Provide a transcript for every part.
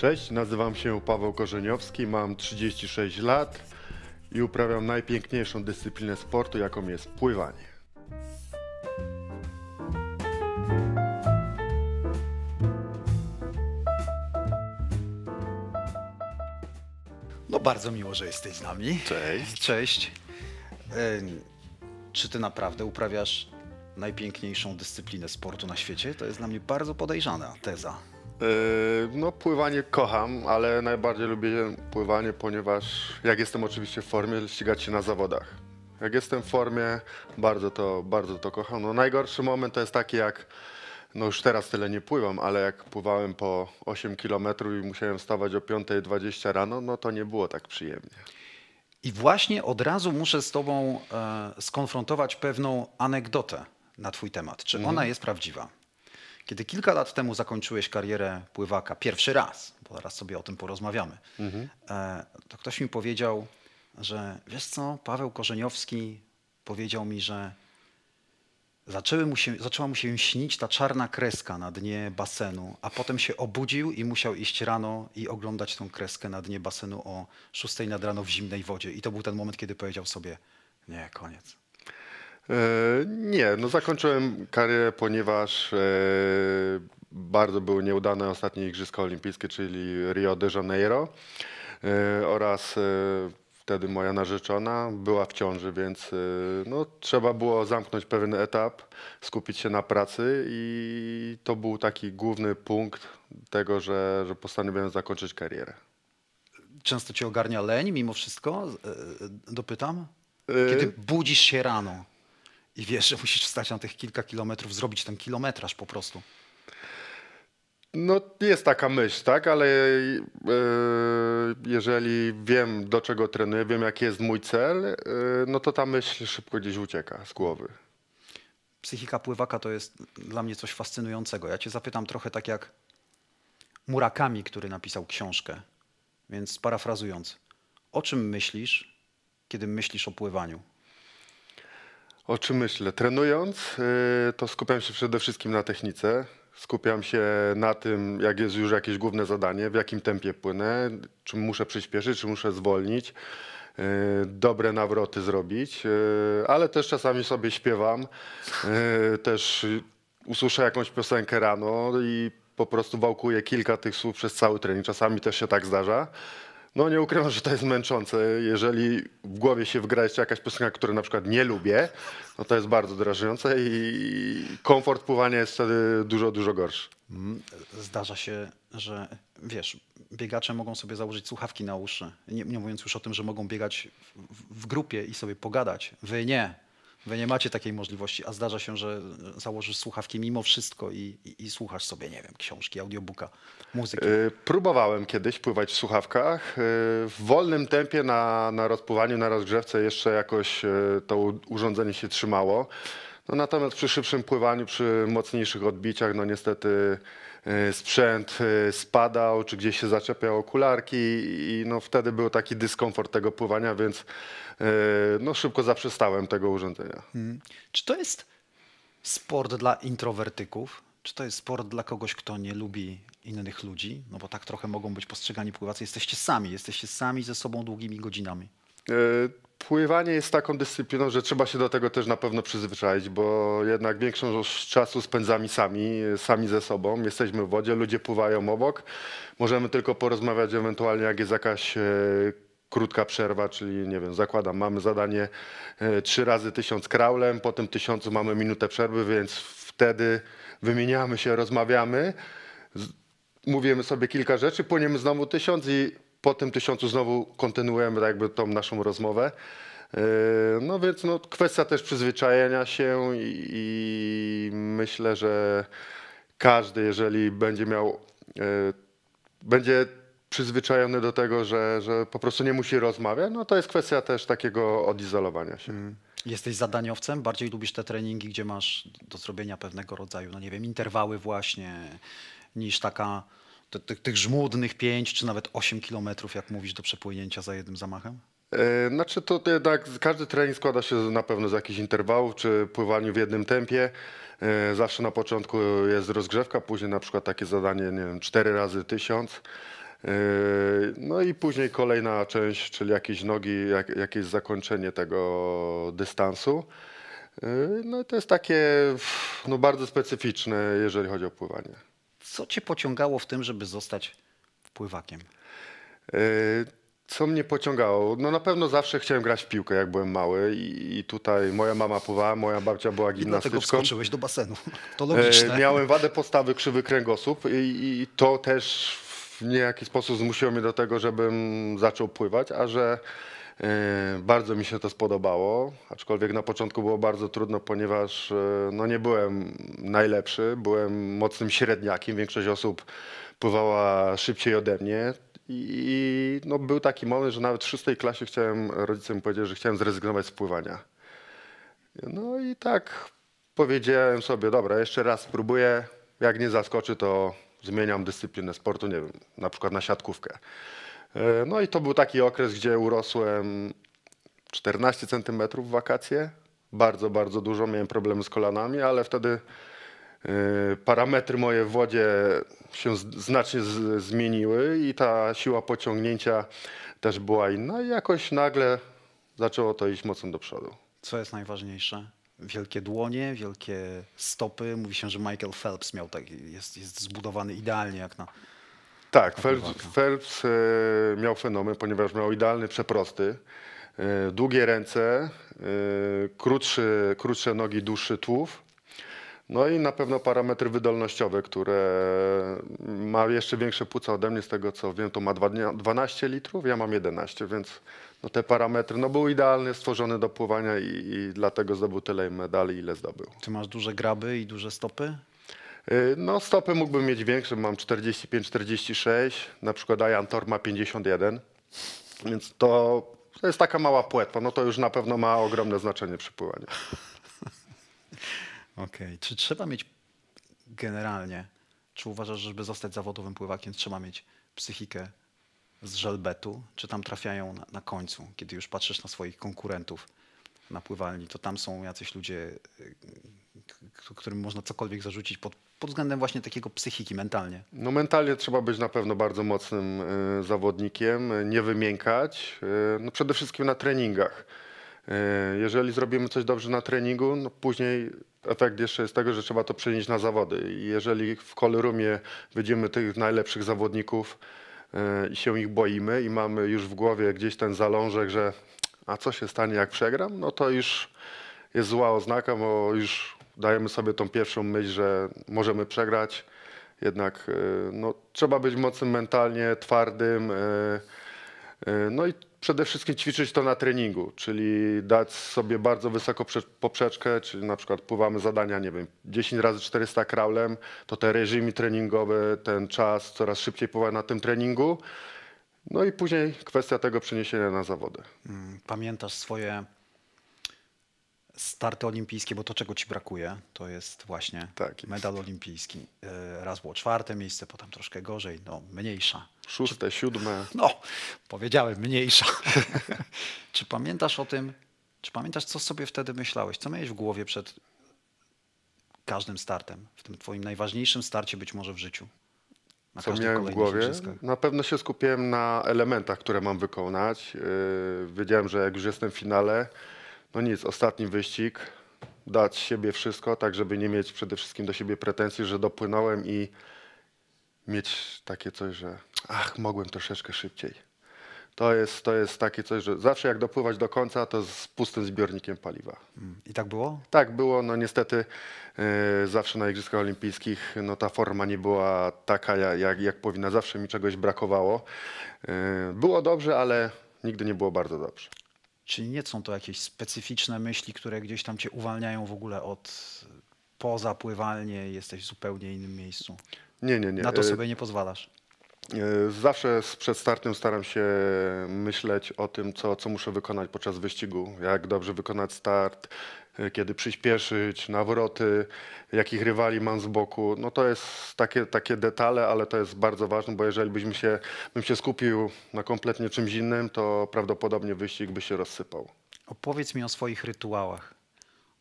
Cześć, nazywam się Paweł Korzeniowski, mam 36 lat i uprawiam najpiękniejszą dyscyplinę sportu, jaką jest pływanie. No bardzo miło, że jesteś z nami. Cześć. Cześć. Czy ty naprawdę uprawiasz najpiękniejszą dyscyplinę sportu na świecie? To jest dla mnie bardzo podejrzana teza. Yy, No, pływanie kocham, ale najbardziej lubię pływanie, ponieważ jak jestem oczywiście w formie, ścigać się na zawodach. Jak jestem w formie, bardzo to, bardzo to kocham. No, najgorszy moment to jest taki, jak no już teraz tyle nie pływam, ale jak pływałem po 8 km i musiałem wstawać o 5.20 rano, no to nie było tak przyjemnie. I właśnie od razu muszę z tobą e, skonfrontować pewną anegdotę na twój temat. Czy ona jest prawdziwa? Kiedy kilka lat temu zakończyłeś karierę pływaka, pierwszy raz, bo zaraz sobie o tym porozmawiamy, e, to ktoś mi powiedział, że wiesz co, Paweł Korzeniowski powiedział mi, że Zaczęły mu się, zaczęła mu się śnić ta czarna kreska na dnie basenu, a potem się obudził i musiał iść rano i oglądać tą kreskę na dnie basenu o 6 nad rano w zimnej wodzie. I to był ten moment, kiedy powiedział sobie, nie, koniec. E, Nie, no zakończyłem karierę, ponieważ e, bardzo były nieudane ostatnie Igrzyska Olimpijskie, czyli Rio de Janeiro e, oraz wtedy moja narzeczona była w ciąży, więc no, trzeba było zamknąć pewien etap, skupić się na pracy i to był taki główny punkt tego, że, że postanowiłem zakończyć karierę. Często cię ogarnia leń mimo wszystko? Dopytam. Kiedy budzisz się rano i wiesz, że musisz wstać na tych kilka kilometrów, zrobić ten kilometraż po prostu. No jest taka myśl, tak, ale e, jeżeli wiem do czego trenuję, wiem jaki jest mój cel, e, no to ta myśl szybko gdzieś ucieka z głowy. Psychika pływaka to jest dla mnie coś fascynującego. Ja cię zapytam trochę tak jak Murakami, który napisał książkę. Więc parafrazując, o czym myślisz, kiedy myślisz o pływaniu? O czym myślę? Trenując, e, to skupiam się przede wszystkim na technice. Skupiam się na tym, jak jest już jakieś główne zadanie, w jakim tempie płynę, czy muszę przyspieszyć, czy muszę zwolnić, e, dobre nawroty zrobić, e, ale też czasami sobie śpiewam, też usłyszę jakąś piosenkę rano i po prostu wałkuję kilka tych słów przez cały trening. Czasami też się tak zdarza. No nie ukrywam, że to jest męczące. Jeżeli w głowie się wgra jeszcze jakaś piosenka, której na przykład nie lubię, no to jest bardzo drażniące i komfort pływania jest wtedy dużo, dużo gorszy. Mm, Zdarza się, że wiesz, biegacze mogą sobie założyć słuchawki na uszy. Nie, nie mówiąc już o tym, że mogą biegać w, w grupie i sobie pogadać. Wy nie. Wy nie macie takiej możliwości, a zdarza się, że założysz słuchawki mimo wszystko i, i, i słuchasz sobie, nie wiem, książki, audiobooka, muzyki. Y, Próbowałem kiedyś pływać w słuchawkach. Y, W wolnym tempie na, na rozpływaniu, na rozgrzewce jeszcze jakoś y, to urządzenie się trzymało. No natomiast przy szybszym pływaniu, przy mocniejszych odbiciach, no niestety sprzęt y, spadał, czy gdzieś się zaczepiał okularki i no wtedy był taki dyskomfort tego pływania, więc y, no szybko zaprzestałem tego urządzenia. Mm. Czy to jest sport dla introwertyków? Czy to jest sport dla kogoś, kto nie lubi innych ludzi? No bo tak trochę mogą być postrzegani pływacy. Jesteście sami, jesteście sami ze sobą długimi godzinami. Pływanie jest taką dyscypliną, że trzeba się do tego też na pewno przyzwyczaić, bo jednak większość czasu spędzamy sami, sami ze sobą. Jesteśmy w wodzie, ludzie pływają obok. Możemy tylko porozmawiać ewentualnie, jak jest jakaś e, krótka przerwa, czyli nie wiem, zakładam, mamy zadanie e, trzy razy tysiąc kraulem, po tym tysiącu mamy minutę przerwy, więc wtedy wymieniamy się, rozmawiamy mówimy sobie kilka rzeczy, płyniemy znowu tysiąc i po tym tysiącu znowu kontynuujemy tak jakby tą naszą rozmowę. Yy, No więc no, kwestia też przyzwyczajenia się i, i myślę, że każdy, jeżeli będzie miał, yy, będzie przyzwyczajony do tego, że, że po prostu nie musi rozmawiać, no to jest kwestia też takiego odizolowania się. Jesteś zadaniowcem? Bardziej lubisz te treningi, gdzie masz do zrobienia pewnego rodzaju, no nie wiem, interwały właśnie, niż taka ty- ty- tych żmudnych 5 czy nawet 8 kilometrów, jak mówisz, do przepłynięcia za jednym zamachem? E, Znaczy to jednak każdy trening składa się na pewno z jakichś interwałów czy pływaniu w jednym tempie. E, Zawsze na początku jest rozgrzewka, później na przykład takie zadanie, nie wiem, 4 razy 1000. Yy, No i później kolejna część, czyli jakieś nogi, jak, jakieś zakończenie tego dystansu. No i to jest takie no, bardzo specyficzne, jeżeli chodzi o pływanie. Co cię pociągało w tym, żeby zostać pływakiem? Yy, Co mnie pociągało? No na pewno zawsze chciałem grać w piłkę, jak byłem mały i, i tutaj moja mama pływała, moja babcia była I dlatego gimnastyczką. wskoczyłeś do basenu. To logiczne. E, Miałem wadę postawy, krzywy kręgosłup i, i to też w niejaki sposób zmusiło mnie do tego, żebym zaczął pływać, a że e, bardzo mi się to spodobało, aczkolwiek na początku było bardzo trudno, ponieważ e, no nie byłem najlepszy, byłem mocnym średniakiem, większość osób pływała szybciej ode mnie. I no, był taki moment, że nawet w szóstej klasie chciałem, rodzice mi powiedzieli, że chciałem zrezygnować z pływania. No i tak powiedziałem sobie, dobra, jeszcze raz spróbuję. Jak nie zaskoczy, to zmieniam dyscyplinę sportu, nie wiem, na przykład na siatkówkę. E, No i to był taki okres, gdzie urosłem 14 centymetrów w wakacje. Bardzo, bardzo dużo. Miałem problemy z kolanami, ale wtedy e, parametry moje w wodzie się znacznie zmieniły i ta siła pociągnięcia też była inna i jakoś nagle zaczęło to iść mocno do przodu. Co jest najważniejsze? Wielkie dłonie, wielkie stopy. Mówi się, że Michael Phelps miał tak, jest, jest zbudowany idealnie jak na. Tak, Phelps. Phelps e, miał fenomen, ponieważ miał idealny przeprosty, e, długie ręce, e, krótszy, krótsze nogi, dłuższy tułów. No i na pewno parametry wydolnościowe, które ma jeszcze większe płuca ode mnie, z tego co wiem, to ma dwa dnia- 12 litrów, ja mam 11, więc no te parametry, no był idealny, stworzony do pływania i, i dlatego zdobył tyle medali, ile zdobył. Ty masz duże graby i duże stopy? Y, No stopy mógłbym mieć większe, mam 45-46, na przykład Ian Thor ma 51, więc to, to jest taka mała płetwa, no to już na pewno ma ogromne znaczenie przy pływaniu. Okej. Czy trzeba mieć generalnie, czy uważasz, że żeby zostać zawodowym pływakiem, trzeba mieć psychikę z żelbetu? Czy tam trafiają na, na końcu, kiedy już patrzysz na swoich konkurentów na pływalni, to tam są jacyś ludzie, y, którym można cokolwiek zarzucić pod, pod względem właśnie takiego psychiki, mentalnie? No mentalnie trzeba być na pewno bardzo mocnym y, zawodnikiem, y, nie wymiękać, y, no przede wszystkim na treningach. Jeżeli zrobimy coś dobrze na treningu, no później efekt jeszcze jest tego, że trzeba to przenieść na zawody. Jeżeli w kolorumie widzimy tych najlepszych zawodników i się ich boimy i mamy już w głowie gdzieś ten zalążek, że a co się stanie jak przegram, no to już jest zła oznaka, bo już dajemy sobie tą pierwszą myśl, że możemy przegrać. Jednak y, no, trzeba być mocnym mentalnie, twardym. y, y, No i przede wszystkim ćwiczyć to na treningu, czyli dać sobie bardzo wysoko prze- poprzeczkę, czyli na przykład pływamy zadania, nie wiem, 10 razy 400 kraulem, to te reżimy treningowe, ten czas coraz szybciej pływa na tym treningu. No i później kwestia tego przeniesienia na zawody. Mm, Pamiętasz swoje starty olimpijskie, bo to czego ci brakuje, to jest właśnie Tak medal olimpijski. E, Raz było czwarte miejsce, potem troszkę gorzej, no mniejsza. Szóste, siódme. No, powiedziałem mniejsza. czy pamiętasz o tym, czy pamiętasz, co sobie wtedy myślałeś? Co miałeś w głowie przed każdym startem? W tym twoim najważniejszym starcie być może w życiu? Na Co miałem w głowie? igrzyskach. Na pewno się skupiłem na elementach, które mam wykonać. Yy, Wiedziałem, że jak już jestem w finale, no nic, ostatni wyścig, dać siebie wszystko, tak żeby nie mieć przede wszystkim do siebie pretensji, że dopłynąłem i mieć takie coś, że ach, mogłem troszeczkę szybciej. To jest, to jest takie coś, że zawsze jak dopływać do końca, to z pustym zbiornikiem paliwa. Mm, I tak było? Tak było, no niestety e, zawsze na Igrzyskach Olimpijskich no, ta forma nie była taka, ja- jak, jak powinna. Zawsze mi czegoś brakowało. E, było dobrze, ale nigdy nie było bardzo dobrze. Czyli nie są to jakieś specyficzne myśli, które gdzieś tam cię uwalniają w ogóle od poza pływalnię, jesteś w zupełnie innym miejscu. Nie, nie, nie. Na to E, sobie nie pozwalasz. e, Zawsze przed startem staram się myśleć o tym, co, co muszę wykonać podczas wyścigu. Jak dobrze wykonać start, kiedy przyspieszyć, nawroty, jakich rywali mam z boku. No to jest takie, takie detale, ale to jest bardzo ważne, bo jeżeli byśmy się, bym się skupił na kompletnie czymś innym, to prawdopodobnie wyścig by się rozsypał. Opowiedz mi o swoich rytuałach,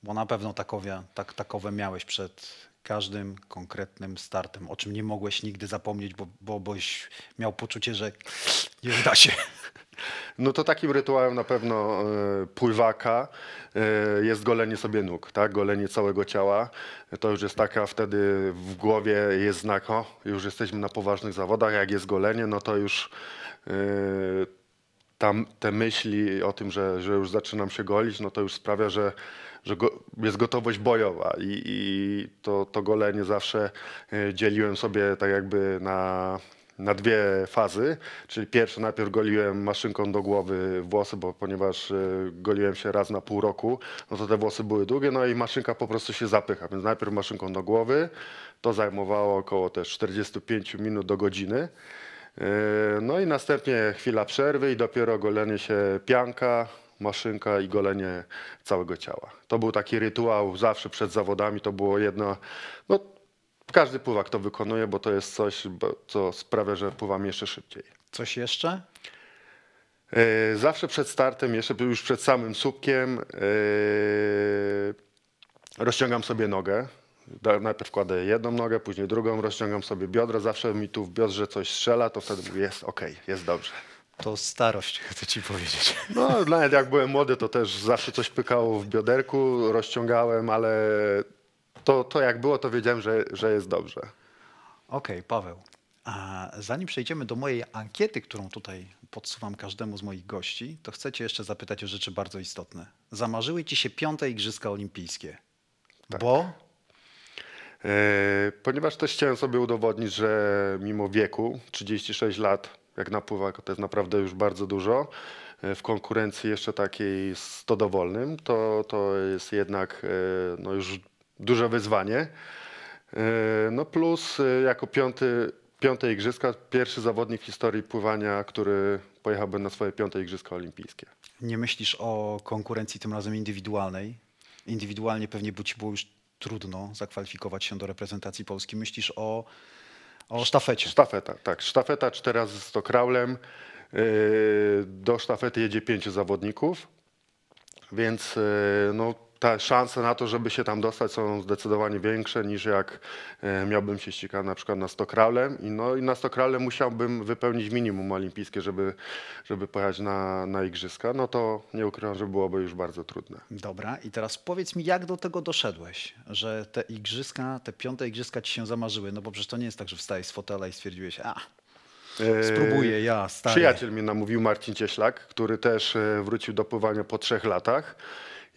bo na pewno takowe, tak, takowe miałeś przed każdym konkretnym startem, o czym nie mogłeś nigdy zapomnieć, bo, bo boś miał poczucie, że nie uda się. No to takim rytuałem na pewno e, pływaka e, jest golenie sobie nóg, tak? golenie całego ciała. To już jest taka wtedy w głowie jest znak, o, już jesteśmy na poważnych zawodach, jak jest golenie, no to już e, tam te myśli o tym, że, że już zaczynam się golić, no to już sprawia, że, że go, jest gotowość bojowa. I, i to, to golenie zawsze e, dzieliłem sobie tak jakby na, na dwie fazy, czyli pierwsze najpierw goliłem maszynką do głowy włosy, bo ponieważ e, goliłem się raz na pół roku, no to te włosy były długie, no i maszynka po prostu się zapycha, więc najpierw maszynką do głowy, to zajmowało około też 45 minut do godziny. Yy, No i następnie chwila przerwy i dopiero golenie się pianka, maszynka i golenie całego ciała. To był taki rytuał zawsze przed zawodami, to było jedno, no każdy pływak to wykonuje, bo to jest coś, co sprawia, że pływam jeszcze szybciej. Coś jeszcze? Yy, Zawsze przed startem, jeszcze już przed samym słupkiem yy, rozciągam sobie nogę. Najpierw kładę jedną nogę, później drugą, rozciągam sobie biodro. Zawsze mi tu w biodrze coś strzela, to wtedy mówię, jest okej, jest dobrze. To starość, chcę ci powiedzieć. No, nawet jak byłem młody, to też zawsze coś pykało w bioderku, rozciągałem, ale to, to jak było, to wiedziałem, że, że jest dobrze. Okej, Paweł. A zanim przejdziemy do mojej ankiety, którą tutaj podsuwam każdemu z moich gości, to chcę cię jeszcze zapytać o rzeczy bardzo istotne. Zamarzyły ci się piąte Igrzyska Olimpijskie. Bo E, Ponieważ też chciałem sobie udowodnić, że mimo wieku, 36 lat, jak na pływaka, to jest naprawdę już bardzo dużo, e, w konkurencji jeszcze takiej z dowolnym, to, to jest jednak e, no już duże wyzwanie. E, No plus jako piąty, piąte igrzyska, pierwszy zawodnik w historii pływania, który pojechałby na swoje piąte igrzyska olimpijskie. nie myślisz o konkurencji tym razem indywidualnej. Indywidualnie pewnie by ci było już trudno zakwalifikować się do reprezentacji Polski. Myślisz o, o sztafecie. Sztafeta, tak. Sztafeta 4 razy 100 kraulem. Yy, Do sztafety jedzie pięciu zawodników, więc yy, no, te szanse na to, żeby się tam dostać są zdecydowanie większe niż jak yy, miałbym się ścigać na przykład na 100 kraulem. I, no, I na 100 kraulem musiałbym wypełnić minimum olimpijskie, żeby, żeby pojechać na, na igrzyska. No to nie ukrywam, że byłoby już bardzo trudne. Dobra, i teraz powiedz mi, jak do tego doszedłeś, że te igrzyska, te piąte igrzyska ci się zamarzyły? No bo przecież to nie jest tak, że wstajesz z fotela i stwierdziłeś, a Yy, spróbuję ja, stary. Przyjaciel mnie namówił, Marcin Cieślak, który też e, wrócił do pływania po trzech latach.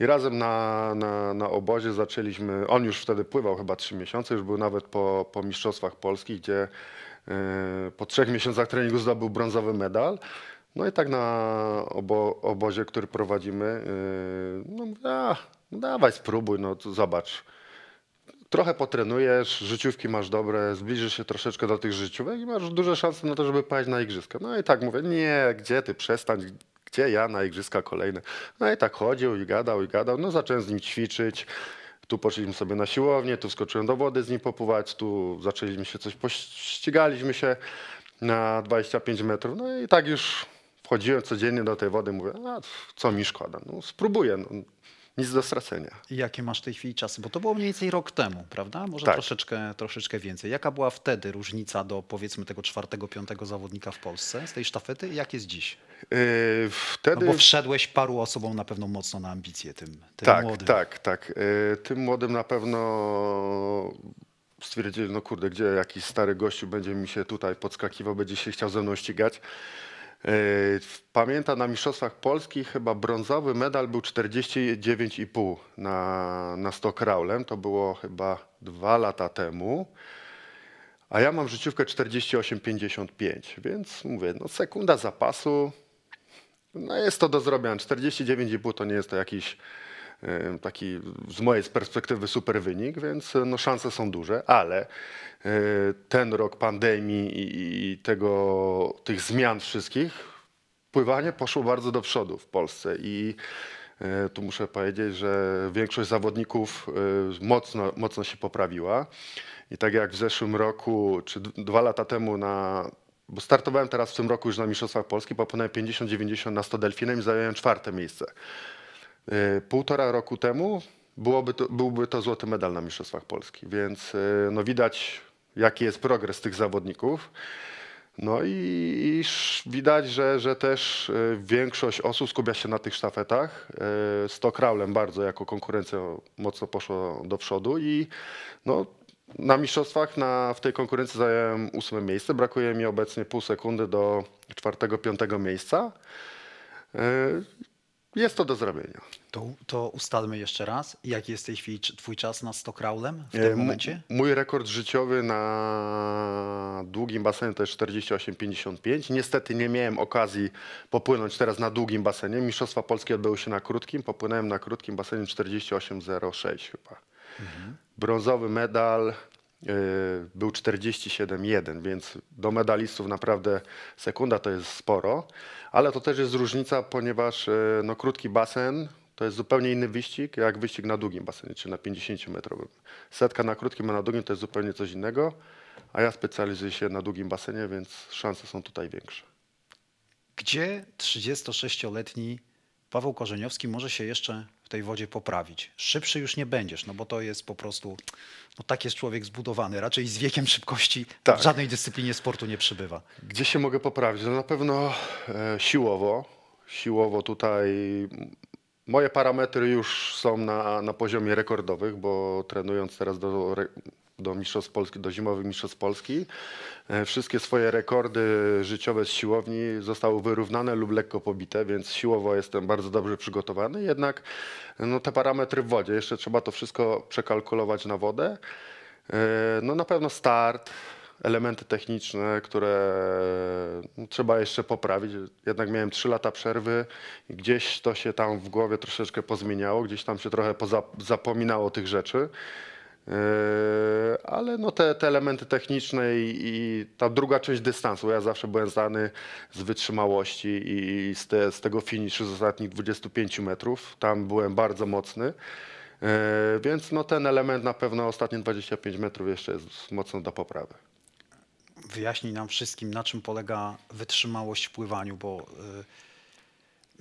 I razem na, na, na obozie zaczęliśmy, on już wtedy pływał chyba trzy miesiące, już był nawet po, po Mistrzostwach Polskich, gdzie e, po trzech miesiącach treningu zdobył brązowy medal. No i tak na obo, obozie, który prowadzimy, e, no mówię, no dawaj spróbuj, no zobacz. Trochę potrenujesz, życiówki masz dobre, zbliżysz się troszeczkę do tych życiówek i masz duże szanse na to, żeby pojechać na igrzyska. No i tak mówię, nie, gdzie ty, przestań, gdzie ja na igrzyska kolejne. No i tak chodził i gadał i gadał, no zacząłem z nim ćwiczyć. Tu poszliśmy sobie na siłownię, tu wskoczyłem do wody z nim popływać, tu zaczęliśmy się coś, pościgaliśmy się na 25 metrów. No i tak już wchodziłem codziennie do tej wody, mówię, a co mi szkoda, no spróbuję, no, nic do stracenia. I jakie masz w tej chwili czasy? Bo to było mniej więcej rok temu, prawda? Może Tak. troszeczkę, troszeczkę więcej. Jaka była wtedy różnica do powiedzmy tego czwartego, piątego zawodnika w Polsce z tej sztafety jak jest dziś? Yy, No wtedy... bo wszedłeś paru osobom na pewno mocno na ambicje tym, tym tak, młodym. tak, tak. Yy, Tym młodym na pewno stwierdzili, no kurde, gdzie jakiś stary gościu będzie mi się tutaj podskakiwał, będzie się chciał ze mną ścigać. Yy, Pamiętam na Mistrzostwach Polskich chyba brązowy medal był 49,5 na, na 100 kraulem. To było chyba dwa lata temu. A ja mam życiówkę 48,55, więc mówię, no sekunda zapasu, no jest to do zrobienia. 49,5 to nie jest to jakiś taki z mojej perspektywy super wynik, więc e, no szanse są duże, ale e, ten rok pandemii i, tego, tych zmian wszystkich, pływanie poszło bardzo do przodu w Polsce i e, tu muszę powiedzieć, że większość zawodników mocno, mocno się poprawiła. I tak jak w zeszłym roku, czy dwa lata temu na. Bo startowałem teraz w tym roku już na Mistrzostwach Polski, popłynąłem 50-90 na 100 delfinem i zająłem czwarte miejsce. E, Półtora roku temu byłoby to, byłby to złoty medal na Mistrzostwach Polski, więc y, no widać jaki jest progres tych zawodników. No i, i widać, że, że też y, większość osób skupia się na tych sztafetach. Z Kraulem bardzo jako konkurencja mocno poszło do przodu i no, na mistrzostwach na, w tej konkurencji zająłem ósme miejsce. Brakuje mi obecnie pół sekundy do czwartego, piątego miejsca. Y, Jest to do zrobienia. To, to ustalmy jeszcze raz, jaki jest w tej chwili twój czas na 100 kraulem w E, tym momencie? Mój rekord życiowy na długim basenie to jest 48,55. Niestety nie miałem okazji popłynąć teraz na długim basenie. Mistrzostwa Polskie odbyły się na krótkim. Popłynąłem na krótkim basenie 48,06 chyba. Brązowy medal y, był 47,1, więc do medalistów naprawdę sekunda to jest sporo. Ale to też jest różnica, ponieważ y, no, krótki basen to jest zupełnie inny wyścig, jak wyścig na długim basenie, czy na 50-metrowym. Setka na krótkim, a na długim to jest zupełnie coś innego, a ja specjalizuję się na długim basenie, więc szanse są tutaj większe. Gdzie 36-letni Paweł Korzeniowski może się jeszcze tej wodzie poprawić? Szybszy już nie będziesz, no bo to jest po prostu, no tak jest człowiek zbudowany. Raczej z wiekiem szybkości Tak. w żadnej dyscyplinie sportu nie przybywa. Gdzie się mogę poprawić? No na pewno e, siłowo. Siłowo tutaj moje parametry już są na, na poziomie rekordowych, bo trenując teraz do, do Mistrzostw Polski, do zimowych Mistrzostw Polski, e, wszystkie swoje rekordy życiowe z siłowni zostały wyrównane lub lekko pobite, więc siłowo jestem bardzo dobrze przygotowany. Jednak no, te parametry w wodzie, jeszcze trzeba to wszystko przekalkulować na wodę. E, No na pewno start, elementy techniczne, które no, trzeba jeszcze poprawić. Jednak miałem 3 lata przerwy i gdzieś to się tam w głowie troszeczkę pozmieniało, gdzieś tam się trochę poza, zapominało tych rzeczy. Yy, Ale no te, te elementy techniczne i, i ta druga część dystansu, ja zawsze byłem znany z wytrzymałości i z, te, z tego finiszu z ostatnich 25 metrów. Tam byłem bardzo mocny. Yy, Więc no ten element na pewno ostatnie 25 metrów jeszcze jest mocno do poprawy. Wyjaśnij nam wszystkim, na czym polega wytrzymałość w pływaniu, bo y,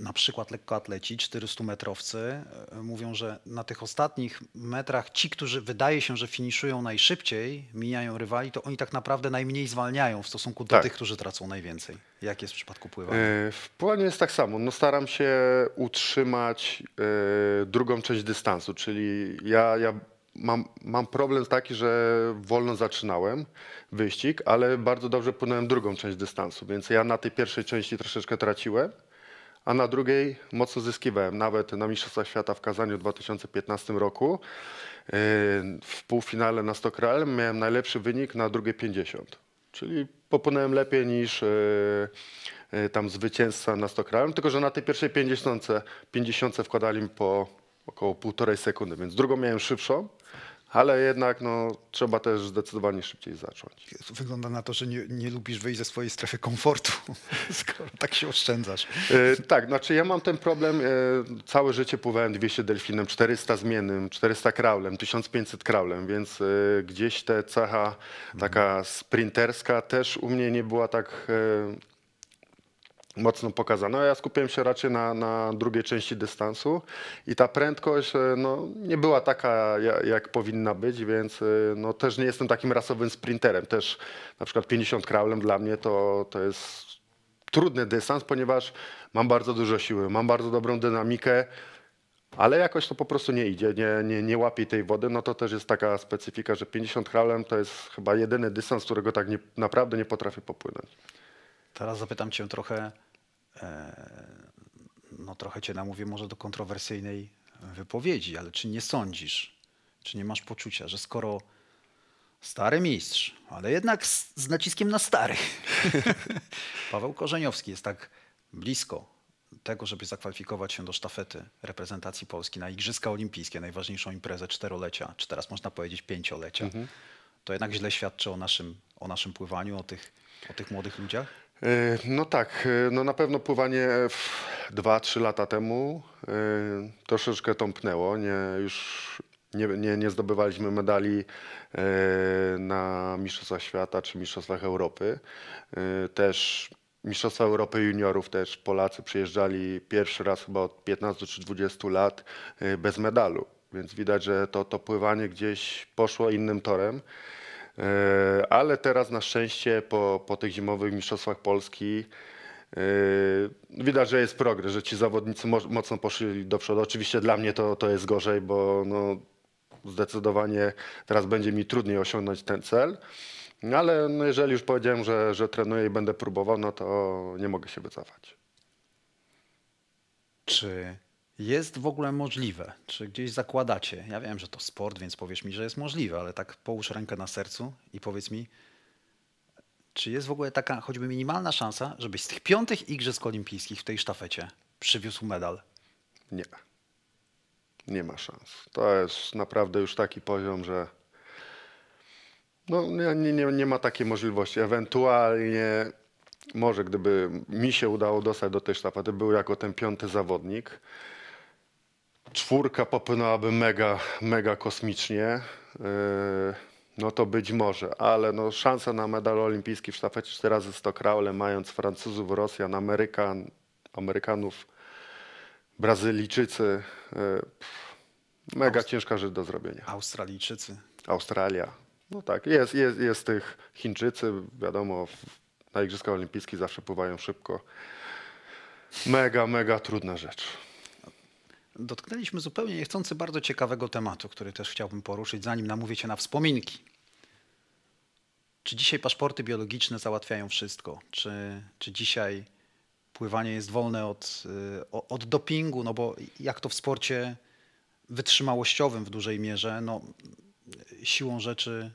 na przykład lekkoatleci, 400-metrowcy y, mówią, że na tych ostatnich metrach ci, którzy wydaje się, że finiszują najszybciej, mijają rywali, to oni tak naprawdę najmniej zwalniają w stosunku do Tak. tych, którzy tracą najwięcej. Jak jest w przypadku pływania? E, W pływaniu jest tak samo. No staram się utrzymać e, drugą część dystansu, czyli ja, ja mam, mam problem taki, że wolno zaczynałem wyścig, ale bardzo dobrze płynąłem drugą część dystansu, więc ja na tej pierwszej części troszeczkę traciłem, a na drugiej mocno zyskiwałem. Nawet na Mistrzostwach Świata w Kazaniu w 2015 roku e, w półfinale na Stokralem miałem najlepszy wynik na drugie 50. Czyli popłynąłem lepiej niż e, e, tam zwycięzca na Stokralem, tylko że na tej pierwszej 50, 50 wkładali mi po około półtorej sekundy, więc drugą miałem szybszą, ale jednak no, trzeba też zdecydowanie szybciej zacząć. Wygląda na to, że nie, nie lubisz wyjść ze swojej strefy komfortu, skoro tak się oszczędzasz. E, tak, znaczy ja mam ten problem, e, całe życie pływałem 200 delfinem, 400 zmiennym, 400 kraulem, 1500 kraulem, więc e, gdzieś ta cecha taka sprinterska też u mnie nie była tak mocno pokazana. Ja skupiłem się raczej na, na drugiej części dystansu i ta prędkość e, no, nie była taka, ja- jak powinna być, więc e, no, też nie jestem takim rasowym sprinterem. Też na przykład 50 kraulem dla mnie to, to jest trudny dystans, ponieważ mam bardzo dużo siły, mam bardzo dobrą dynamikę, ale jakoś to po prostu nie idzie, nie, nie, nie łapie tej wody, no to też jest taka specyfika, że 50 kraulem to jest chyba jedyny dystans, którego tak nie, naprawdę nie potrafię popłynąć. Teraz zapytam cię trochę, e, no trochę cię namówię może do kontrowersyjnej wypowiedzi, ale czy nie sądzisz, czy nie masz poczucia, że skoro stary mistrz, ale jednak z, z naciskiem na stary, Paweł Korzeniowski jest tak blisko tego, żeby zakwalifikować się do sztafety reprezentacji Polski na Igrzyska Olimpijskie, najważniejszą imprezę czterolecia, czy teraz można powiedzieć pięciolecia, to jednak źle świadczy o naszym, o naszym pływaniu, o tych, o tych młodych ludziach? E, No tak, e, no na pewno pływanie 2-3 lata temu e, troszeczkę tąpnęło. Nie, już nie, nie, nie zdobywaliśmy medali na Mistrzostwach Świata czy Mistrzostwach Europy. Też Mistrzostwa Europy Juniorów też Polacy przyjeżdżali pierwszy raz chyba od 15 czy 20 lat bez medalu. Więc widać, że to, to pływanie gdzieś poszło innym torem. E, Ale teraz na szczęście po, po tych zimowych mistrzostwach Polski e, widać, że jest progres, że ci zawodnicy mo- mocno poszli do przodu. Oczywiście dla mnie to, to jest gorzej, bo no, zdecydowanie teraz będzie mi trudniej osiągnąć ten cel. Ale no jeżeli już powiedziałem, że, że trenuję i będę próbował, no to nie mogę się wycofać. Czy jest w ogóle możliwe? Czy gdzieś zakładacie? Ja wiem, że to sport, więc powiesz mi, że jest możliwe, ale tak połóż rękę na sercu i powiedz mi, czy jest w ogóle taka choćby minimalna szansa, żebyś z tych piątych Igrzysk Olimpijskich w tej sztafecie przywiózł medal? Nie. Nie ma szans. To jest naprawdę już taki poziom, że no, nie, nie, nie, ma takiej możliwości. Ewentualnie może gdyby mi się udało dostać do tej sztafety, był jako ten piąty zawodnik, czwórka popłynęłaby mega, mega kosmicznie, yy, no to być może, ale no szansa na medal olimpijski w sztafecie 4 razy 100 kraule, mając Francuzów, Rosjan, Amerykan, Amerykanów, Brazylijczycy, yy, pff, mega ciężka rzecz do zrobienia. Australijczycy. Australia. No tak, jest, jest, jest tych Chińczycy, wiadomo, na Igrzyskach Olimpijskich zawsze pływają szybko. Mega, mega trudna rzecz. Dotknęliśmy zupełnie niechcący bardzo ciekawego tematu, który też chciałbym poruszyć, zanim namówię cię na wspominki. Czy dzisiaj paszporty biologiczne załatwiają wszystko? Czy, czy dzisiaj pływanie jest wolne od, y, od dopingu? No bo jak to w sporcie wytrzymałościowym w dużej mierze, no siłą rzeczy,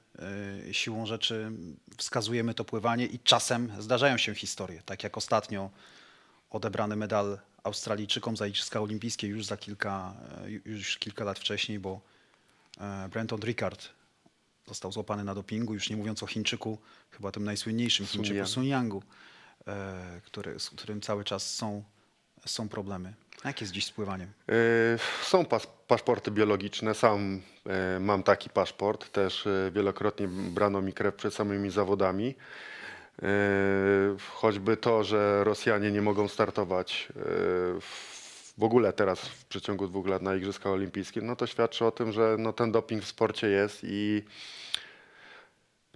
y, siłą rzeczy wskazujemy to pływanie i czasem zdarzają się historie, tak jak ostatnio odebrany medal Australijczykom za Igrzyska Olimpijskie już za kilka, e, już kilka lat wcześniej, bo e, Brenton Rickard został złapany na dopingu, już nie mówiąc o Chińczyku, chyba tym najsłynniejszym Sun Chińczyku. Sun Yangu, e, który, z którym cały czas są, są problemy. Jak jest dziś z pływaniem? Są pas, paszporty biologiczne, sam mam taki paszport, też wielokrotnie brano mi krew przed samymi zawodami. Yy, Choćby to, że Rosjanie nie mogą startować yy, w ogóle teraz w przeciągu dwóch lat na Igrzyskach Olimpijskich, no to świadczy o tym, że no ten doping w sporcie jest i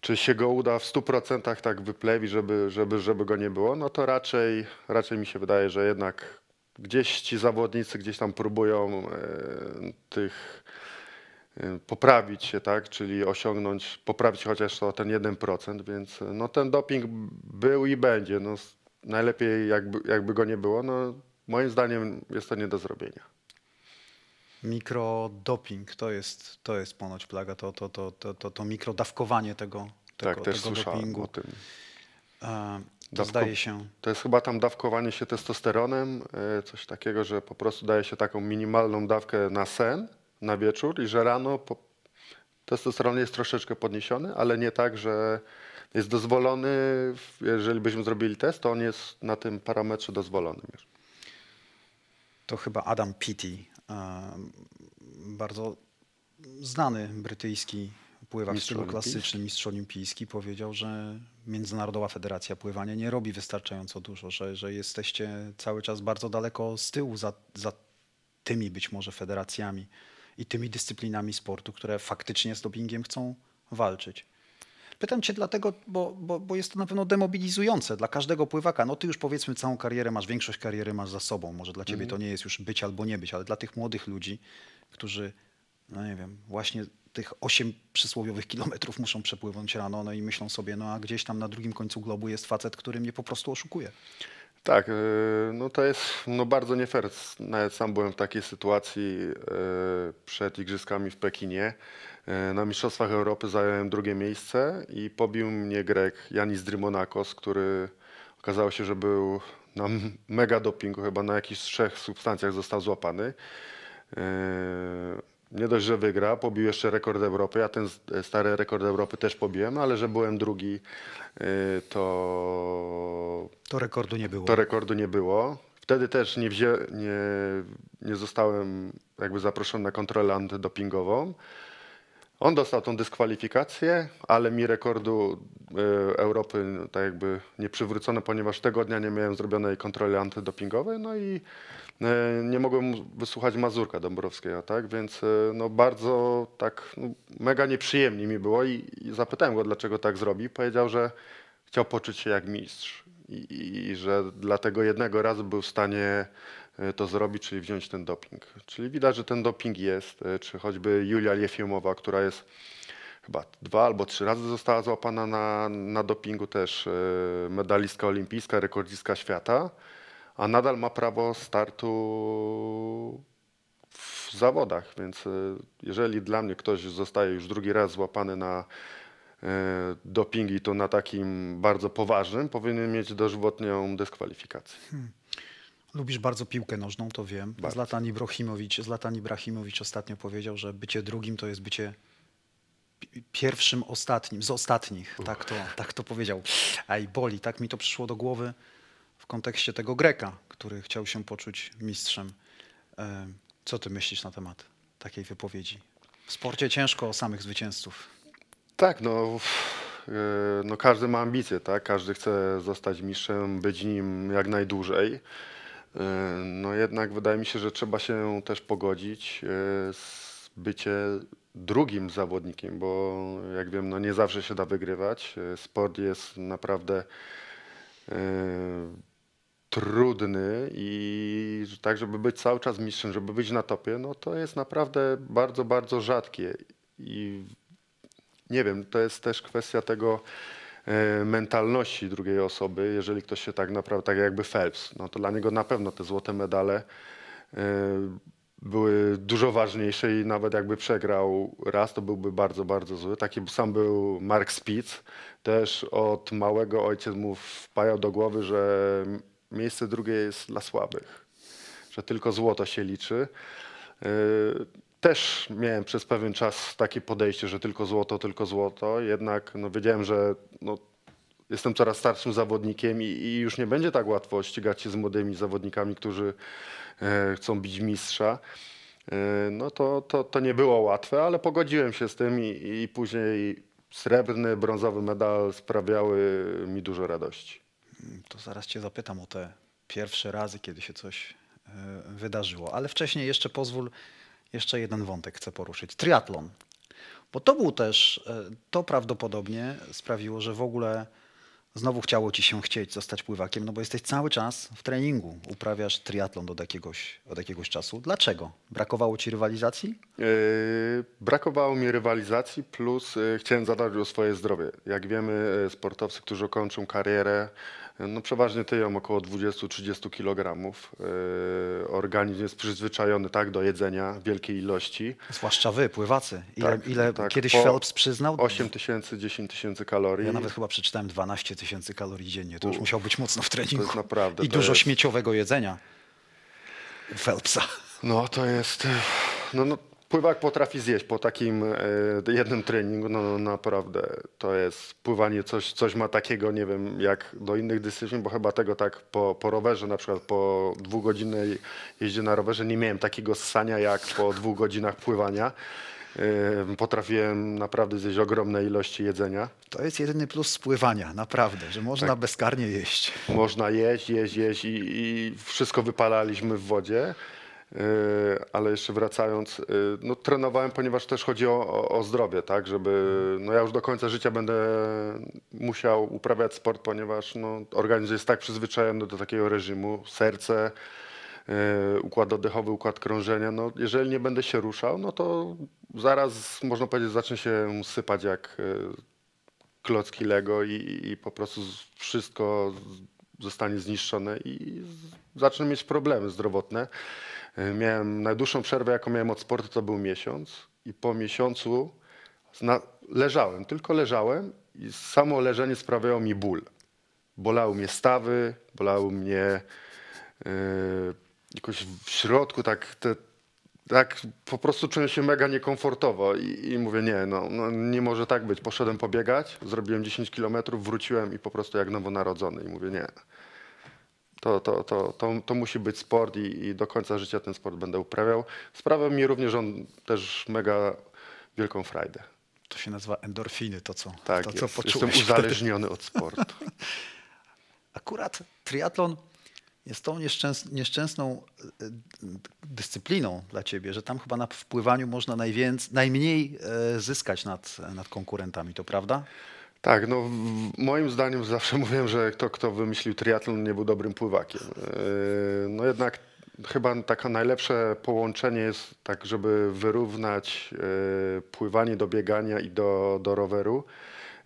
czy się go uda w 100% tak wyplewić, żeby, żeby, żeby go nie było, no to raczej, raczej mi się wydaje, że jednak gdzieś ci zawodnicy gdzieś tam próbują e, tych poprawić się, tak, czyli osiągnąć, poprawić chociaż o ten 1%, więc e, no ten doping był i będzie. No, najlepiej jakby, jakby go nie było, no moim zdaniem jest to nie do zrobienia. Mikrodoping to jest, to jest ponoć plaga, to, to, to, to, to, to mikrodawkowanie tego, tego, tak, też tego dopingu. o tym. E, To Dawko- zdaje się, To jest chyba tam dawkowanie się testosteronem, e, coś takiego, że po prostu daje się taką minimalną dawkę na sen, na wieczór i że rano po... testosteron jest troszeczkę podniesiony, ale nie tak, że jest dozwolony, jeżeli byśmy zrobili test, to on jest na tym parametrze dozwolonym już. to chyba Adam Peaty, bardzo znany brytyjski pływak Mistrz stylu klasycznym, mistrz olimpijski, powiedział, że Międzynarodowa Federacja Pływania nie robi wystarczająco dużo, że, że jesteście cały czas bardzo daleko z tyłu za, za tymi być może federacjami i tymi dyscyplinami sportu, które faktycznie z dopingiem chcą walczyć. Pytam cię dlatego, bo, bo, bo jest to na pewno demobilizujące dla każdego pływaka. No ty już powiedzmy całą karierę masz, większość kariery masz za sobą. Może dla ciebie to nie jest już być albo nie być, ale dla tych młodych ludzi, którzy, no nie wiem, właśnie tych 8 przysłowiowych kilometrów muszą przepłynąć rano, no i myślą sobie, no a gdzieś tam na drugim końcu globu jest facet, który mnie po prostu oszukuje. Tak, e, no to jest no bardzo nie fair. Nawet sam byłem w takiej sytuacji e, przed Igrzyskami w Pekinie. E, Na Mistrzostwach Europy zająłem drugie miejsce i pobił mnie Grek Janis Drymonakos, który okazało się, że był na mega dopingu, chyba na jakichś trzech substancjach został złapany. Nie dość, że wygra, pobił jeszcze rekord Europy. Ja ten stary rekord Europy też pobiłem, ale że byłem drugi, e, to To rekordu nie było. to rekordu nie było. Wtedy też nie, wzię, nie, nie zostałem jakby zaproszony na kontrolę antydopingową. On dostał tą dyskwalifikację, ale mi rekordu e, Europy no, tak jakby nie przywrócono, ponieważ tego dnia nie miałem zrobionej kontroli antydopingowej, no i nie mogłem wysłuchać Mazurka Dąbrowskiego, tak? Więc e, no bardzo tak no, mega nieprzyjemnie mi było i, i zapytałem go, dlaczego tak zrobi. Powiedział, że chciał poczuć się jak mistrz i, i że dlatego jednego razu był w stanie e, to zrobić, czyli wziąć ten doping. Czyli widać, że ten doping jest, e, czy choćby Julia Jefimowa, która jest chyba dwa albo trzy razy została złapana na, na dopingu też e, medalistka olimpijska, rekordzistka świata, a nadal ma prawo startu w zawodach, więc e, jeżeli dla mnie ktoś zostaje już drugi raz złapany na e, dopingi, to na takim bardzo poważnym, powinien mieć dożywotnią dyskwalifikację. Lubisz bardzo piłkę nożną, to wiem. Bardzo. Zlatan Ibrahimowicz, Zlatan Ibrahimowicz ostatnio powiedział, że bycie drugim to jest bycie pi- pierwszym, ostatnim, z ostatnich. Tak to, tak to powiedział. A i boli, tak mi to przyszło do głowy kontekście tego Greka, który chciał się poczuć mistrzem. E, Co ty myślisz na temat takiej wypowiedzi? W sporcie ciężko o samych zwycięzców. Tak, no, e, no każdy ma ambicje, tak? Każdy chce zostać mistrzem, być nim jak najdłużej. E, No jednak wydaje mi się, że trzeba się też pogodzić z bycie drugim zawodnikiem, bo jak wiem, no nie zawsze się da wygrywać. Sport jest naprawdę trudny i tak, żeby być cały czas mistrzem, żeby być na topie, no to jest naprawdę bardzo, bardzo rzadkie. I nie wiem, to jest też kwestia tego e, mentalności drugiej osoby. Jeżeli ktoś się tak naprawdę, tak jakby Phelps, no to dla niego na pewno te złote medale e, były dużo ważniejsze i nawet jakby przegrał raz, to byłby bardzo, bardzo zły. Taki sam był Mark Spitz. Też od małego ojciec mu wpajał do głowy, że miejsce drugie jest dla słabych, że tylko złoto się liczy. Yy, Też miałem przez pewien czas takie podejście, że tylko złoto, tylko złoto. Jednak no, wiedziałem, że no, jestem coraz starszym zawodnikiem i, i już nie będzie tak łatwo ścigać się z młodymi zawodnikami, którzy e, chcą bić mistrza. E, no to, to, to nie było łatwe, ale pogodziłem się z tym i, i później srebrny, brązowy medal sprawiały mi dużo radości. To zaraz cię zapytam o te pierwsze razy, kiedy się coś e, wydarzyło. Ale wcześniej jeszcze pozwól, jeszcze jeden wątek chcę poruszyć. Triatlon. Bo to był też, e, to prawdopodobnie sprawiło, że w ogóle znowu chciało ci się chcieć zostać pływakiem, no bo jesteś cały czas w treningu, uprawiasz triatlon od jakiegoś, od jakiegoś czasu. Dlaczego? Brakowało ci rywalizacji? Yy, Brakowało mi rywalizacji, plus yy, chciałem zadbać o swoje zdrowie. Jak wiemy, sportowcy, którzy kończą karierę, no przeważnie tyją około 20-30 kg. Yy, Organizm jest przyzwyczajony tak do jedzenia wielkiej ilości. Zwłaszcza wy, pływacy. Ile, Tak, ile tak. kiedyś Po Phelps przyznał? 8 tysięcy, 10 tysięcy kalorii. Ja nawet chyba przeczytałem 12 tysięcy kalorii dziennie. To już U, musiał być mocno w treningu. jest naprawdę, I to dużo jest- śmieciowego jedzenia. Phelpsa. No to jest. No, no, pływak potrafi zjeść po takim e, jednym treningu. No, no naprawdę to jest pływanie, coś, coś ma takiego, nie wiem, jak do innych dyscyplin, bo chyba tego tak po, po rowerze, na przykład po dwugodzinnej jeździe na rowerze, nie miałem takiego ssania jak po dwóch godzinach pływania. E, Potrafiłem naprawdę zjeść ogromne ilości jedzenia. To jest jedyny plus spływania, naprawdę, że można Tak. bezkarnie jeść. Można jeść, jeść, jeść i, i wszystko wypalaliśmy w wodzie. Yy, Ale jeszcze wracając, yy, no trenowałem, ponieważ też chodzi o, o, zdrowie, tak, żeby, no ja już do końca życia będę musiał uprawiać sport, ponieważ no, organizm jest tak przyzwyczajony do takiego reżimu, serce, yy, układ oddechowy, układ krążenia, no jeżeli nie będę się ruszał, no to zaraz, można powiedzieć, zacznie się sypać jak klocki Lego i, i po prostu wszystko zostanie zniszczone i zacznę mieć problemy zdrowotne. Y, Miałem najdłuższą przerwę, jaką miałem od sportu, to był miesiąc i po miesiącu leżałem, tylko leżałem i samo leżenie sprawiało mi ból. Bolały mnie stawy, bolały mnie yy, jakoś w środku, tak, te, tak po prostu czułem się mega niekomfortowo i, i mówię, nie, no, no nie może tak być. Poszedłem pobiegać, zrobiłem 10 kilometrów, wróciłem i po prostu jak nowonarodzony i mówię, nie. To, to, to, to, to musi być sport i, i do końca życia ten sport będę uprawiał. Sprawia mi również on też mega wielką frajdę. To się nazywa endorfiny, to co, Tak, to, co jest. poczułeś. Jestem wtedy. uzależniony od sportu. Akurat triatlon jest tą nieszczęs- nieszczęsną e, dyscypliną dla ciebie, że tam chyba na wpływaniu można najwięc- najmniej e, zyskać nad, nad konkurentami, to prawda? Tak, no moim zdaniem zawsze mówiłem, że kto, kto wymyślił triatlon nie był dobrym pływakiem. Yy, No jednak chyba takie najlepsze połączenie jest tak, żeby wyrównać yy, pływanie do biegania i do, do roweru.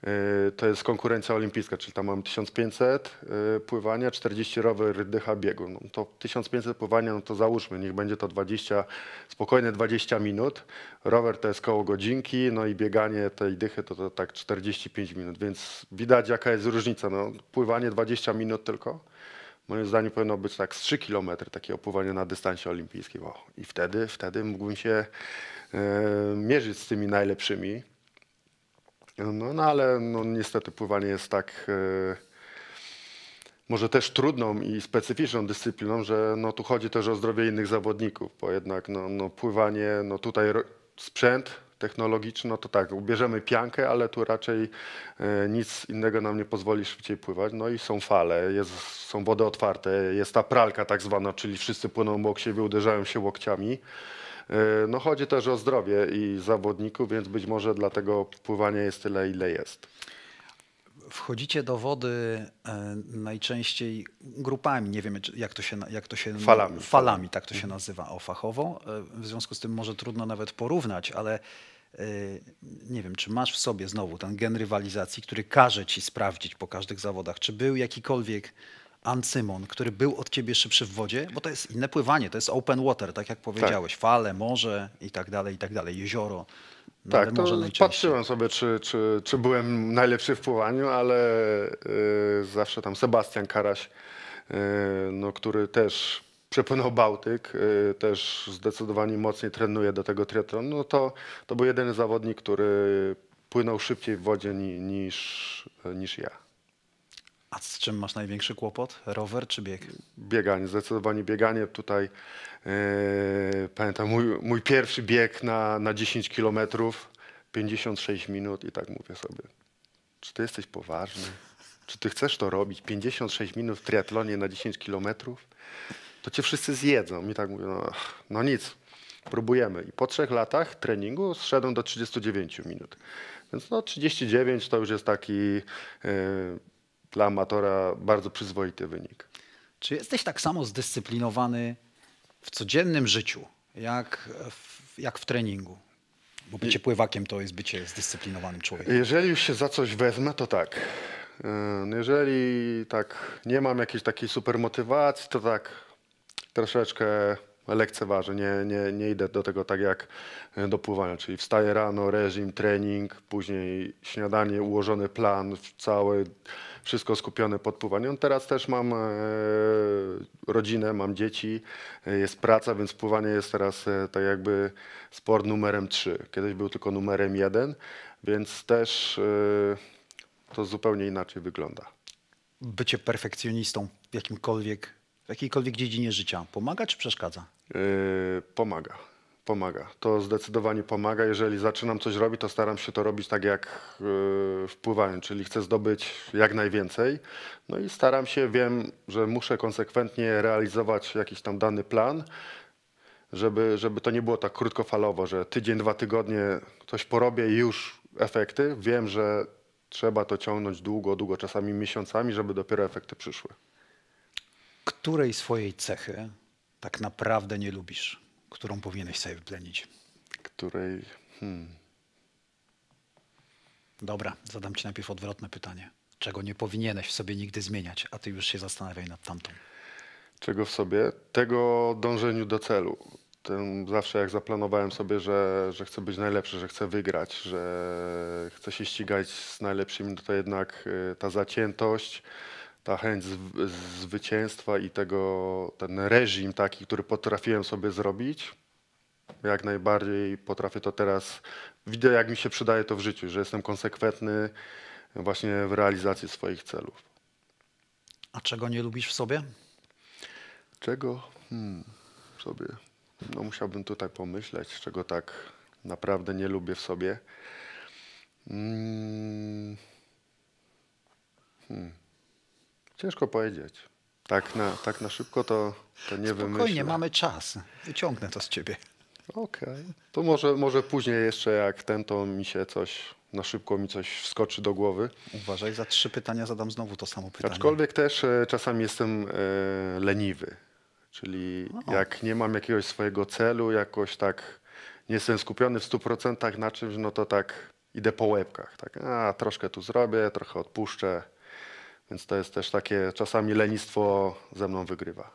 Yy, To jest konkurencja olimpijska, czyli tam mam 1500 yy, pływania, 40 rower, dycha biegu. No to 1500 pływania, no to załóżmy, niech będzie to 20, spokojne 20 minut. Rower to jest koło godzinki, no i bieganie tej dychy to, to tak 45 minut, więc widać jaka jest różnica. No, pływanie 20 minut tylko. Moim zdaniem powinno być tak z 3 km takie opływanie na dystansie olimpijskim. O, I wtedy, wtedy mógłbym się e, mierzyć z tymi najlepszymi. No, no ale no, niestety pływanie jest tak e, może też trudną i specyficzną dyscypliną, że no, tu chodzi też o zdrowie innych zawodników, bo jednak no, no, pływanie, no tutaj sprzęt technologiczny, no to tak, ubierzemy piankę, ale tu raczej e, nic innego nam nie pozwoli szybciej pływać. No i są fale, jest, są wody otwarte, jest ta pralka tak zwana, czyli wszyscy płyną obok siebie, uderzają się łokciami. E, No chodzi też o zdrowie i zawodników, więc być może dlatego pływanie jest tyle, ile jest. Wchodzicie do wody e, najczęściej grupami, nie wiem jak to się, jak to się Falami. falami tak to się nazywa o fachowo. E, W związku z tym może trudno nawet porównać, ale nie wiem, czy masz w sobie znowu ten gen rywalizacji, który każe ci sprawdzić po każdych zawodach, czy był jakikolwiek Ancymon, który był od ciebie szybszy w wodzie, bo to jest inne pływanie, to jest open water, tak jak powiedziałeś, fale, morze i tak dalej, i tak dalej, jezioro. No, Tak, to patrzyłem sobie, czy, czy, czy byłem najlepszy w pływaniu, ale y, zawsze tam Sebastian Karaś, y, no, który też przepłynął Bałtyk, y, też zdecydowanie mocniej trenuje do tego triatlonu, no to, to był jedyny zawodnik, który płynął szybciej w wodzie ni, niż, niż ja. A z czym masz największy kłopot? Rower czy bieg? Bieganie, zdecydowanie bieganie. Tutaj e, pamiętam mój, mój pierwszy bieg na, na 10 kilometrów, 56 minut i tak mówię sobie, czy ty jesteś poważny? Czy ty chcesz to robić? 56 minut w triatlonie na 10 kilometrów? To cię wszyscy zjedzą. I tak mówię, no, no nic, próbujemy. I po trzech latach treningu zszedłem do 39 minut. Więc no 39 to już jest taki e, dla amatora bardzo przyzwoity wynik. Czy jesteś tak samo zdyscyplinowany w codziennym życiu, jak w, jak w treningu? Bo bycie pływakiem to jest bycie zdyscyplinowanym człowiekiem. Jeżeli już się za coś wezmę, to tak. Jeżeli tak nie mam jakiejś takiej super motywacji, to tak troszeczkę lekceważę. Nie, nie, nie idę do tego tak jak do pływania, czyli wstaję rano, reżim, trening, później śniadanie, ułożony plan, całe, wszystko skupione pod pływaniem. Teraz też mam e, rodzinę, mam dzieci, e, jest praca, więc pływanie jest teraz e, tak jakby sport numerem 3. Kiedyś był tylko numerem 1, więc też to zupełnie inaczej wygląda. Bycie perfekcjonistą w jakimkolwiek, w jakiejkolwiek dziedzinie życia pomaga czy przeszkadza? Yy, pomaga. Pomaga. To zdecydowanie pomaga. Jeżeli zaczynam coś robić, to staram się to robić tak jak yy, czyli chcę zdobyć jak najwięcej. No i staram się, wiem, że muszę konsekwentnie realizować jakiś tam dany plan, żeby, żeby to nie było tak krótkofalowo, że tydzień, dwa tygodnie coś porobię i już efekty. Wiem, że trzeba to ciągnąć długo, długo, czasami miesiącami, żeby dopiero efekty przyszły. Której swojej cechy tak naprawdę nie lubisz, którą powinieneś sobie wyplenić? Której. Hmm. Dobra, zadam ci najpierw odwrotne pytanie. Czego nie powinieneś w sobie nigdy zmieniać, a ty już się zastanawiaj nad tamtą. Czego w sobie? Tego dążeniu do celu. Tym zawsze jak zaplanowałem sobie, że, że chcę być najlepszy, że chcę wygrać, że chcę się ścigać z najlepszymi, no to jednak y, ta zaciętość, ta chęć zw- zwycięstwa i tego, ten reżim taki, który potrafiłem sobie zrobić, jak najbardziej potrafię to teraz. Widzę, jak mi się przydaje to w życiu, że jestem konsekwentny właśnie w realizacji swoich celów. A czego nie lubisz w sobie? Czego hmm, sobie, no musiałbym tutaj pomyśleć, czego tak naprawdę nie lubię w sobie. Mm. Hmm. Ciężko powiedzieć. Tak na, tak na szybko to, to nie Spokojnie, wymyślę. mamy czas. Wyciągnę to z ciebie. Okej. To może, może później jeszcze jak ten, to mi się coś, na szybko mi coś wskoczy do głowy. Uważaj, za trzy pytania zadam znowu to samo pytanie. Aczkolwiek też e, czasami jestem e, leniwy. Czyli O. jak nie mam jakiegoś swojego celu, jakoś tak nie jestem skupiony w 100% na czymś, no to tak idę po łebkach. Tak, a troszkę tu zrobię, trochę odpuszczę. Więc to jest też takie, czasami lenistwo ze mną wygrywa.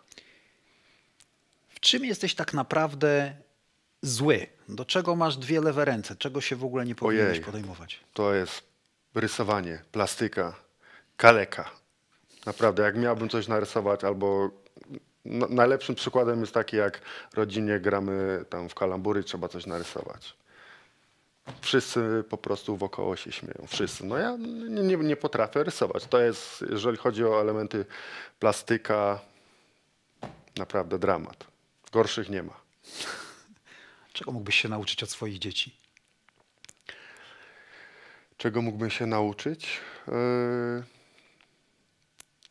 W czym jesteś tak naprawdę zły? Do czego masz dwie lewe ręce? Czego się w ogóle nie powinieneś Ojej. podejmować? To jest rysowanie, plastyka, kaleka. Naprawdę, jak miałbym coś narysować, albo no, najlepszym przykładem jest taki, jak rodzinie gramy tam w kalambury, trzeba coś narysować. Wszyscy po prostu wokoło się śmieją. Wszyscy. No ja nie, nie, potrafię rysować. To jest, jeżeli chodzi o elementy plastyka, naprawdę dramat. Gorszych nie ma. Czego mógłbyś się nauczyć od swoich dzieci? Czego mógłbym się nauczyć? Yy,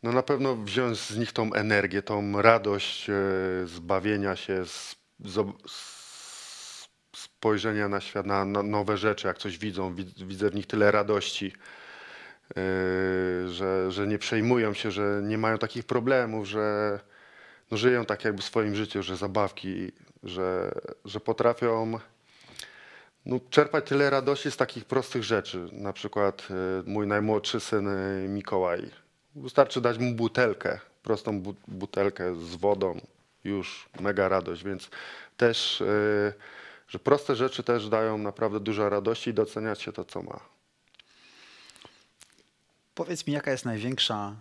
No na pewno wziąć z nich tą energię, tą radość yy, zbawienia się, z, z, spojrzenia na świat, na, nowe rzeczy, jak coś widzą. Wid- Widzę w nich tyle radości, yy, że, że nie przejmują się, że nie mają takich problemów, że no żyją tak jakby w swoim życiu, że zabawki, że, że potrafią no, czerpać tyle radości z takich prostych rzeczy. Na przykład y, mój najmłodszy syn y, Mikołaj. Wystarczy dać mu butelkę, prostą bu butelkę z wodą, już mega radość, więc też, y, że proste rzeczy też dają naprawdę dużo radości i doceniać się to, co ma. Powiedz mi, jaka jest największa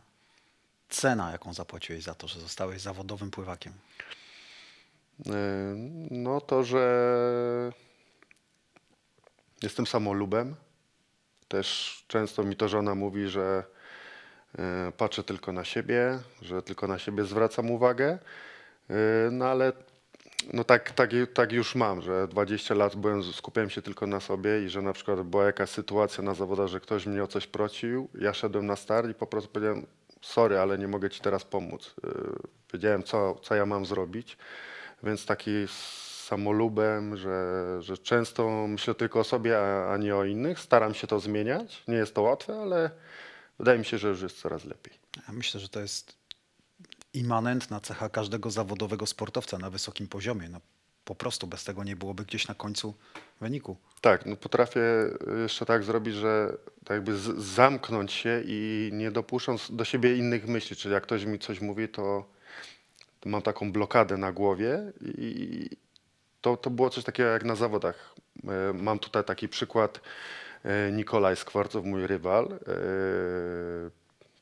cena, jaką zapłaciłeś za to, że zostałeś zawodowym pływakiem? Y, No to, że jestem samolubem. Też często mi to żona mówi, że y, patrzę tylko na siebie, że tylko na siebie zwracam uwagę. Y, No ale no tak, tak, tak już mam, że 20 lat byłem, skupiałem się tylko na sobie i że na przykład była jakaś sytuacja na zawodach, że ktoś mnie o coś prosił, ja szedłem na start i po prostu powiedziałem sorry, ale nie mogę ci teraz pomóc. Y, Wiedziałem, co, co ja mam zrobić, więc taki samolubem, że, że często myślę tylko o sobie, a, a nie o innych. Staram się to zmieniać. Nie jest to łatwe, ale wydaje mi się, że już jest coraz lepiej. Ja myślę, że to jest immanentna cecha każdego zawodowego sportowca na wysokim poziomie. No, po prostu bez tego nie byłoby gdzieś na końcu wyniku. Tak, no potrafię jeszcze tak zrobić, że tak jakby zamknąć się i nie dopuszcząc do siebie innych myśli. Czyli jak ktoś mi coś mówi, to, to mam taką blokadę na głowie i to, to było coś takiego jak na zawodach. E, Mam tutaj taki przykład. e, Nikolaj Skwarcow, mój rywal.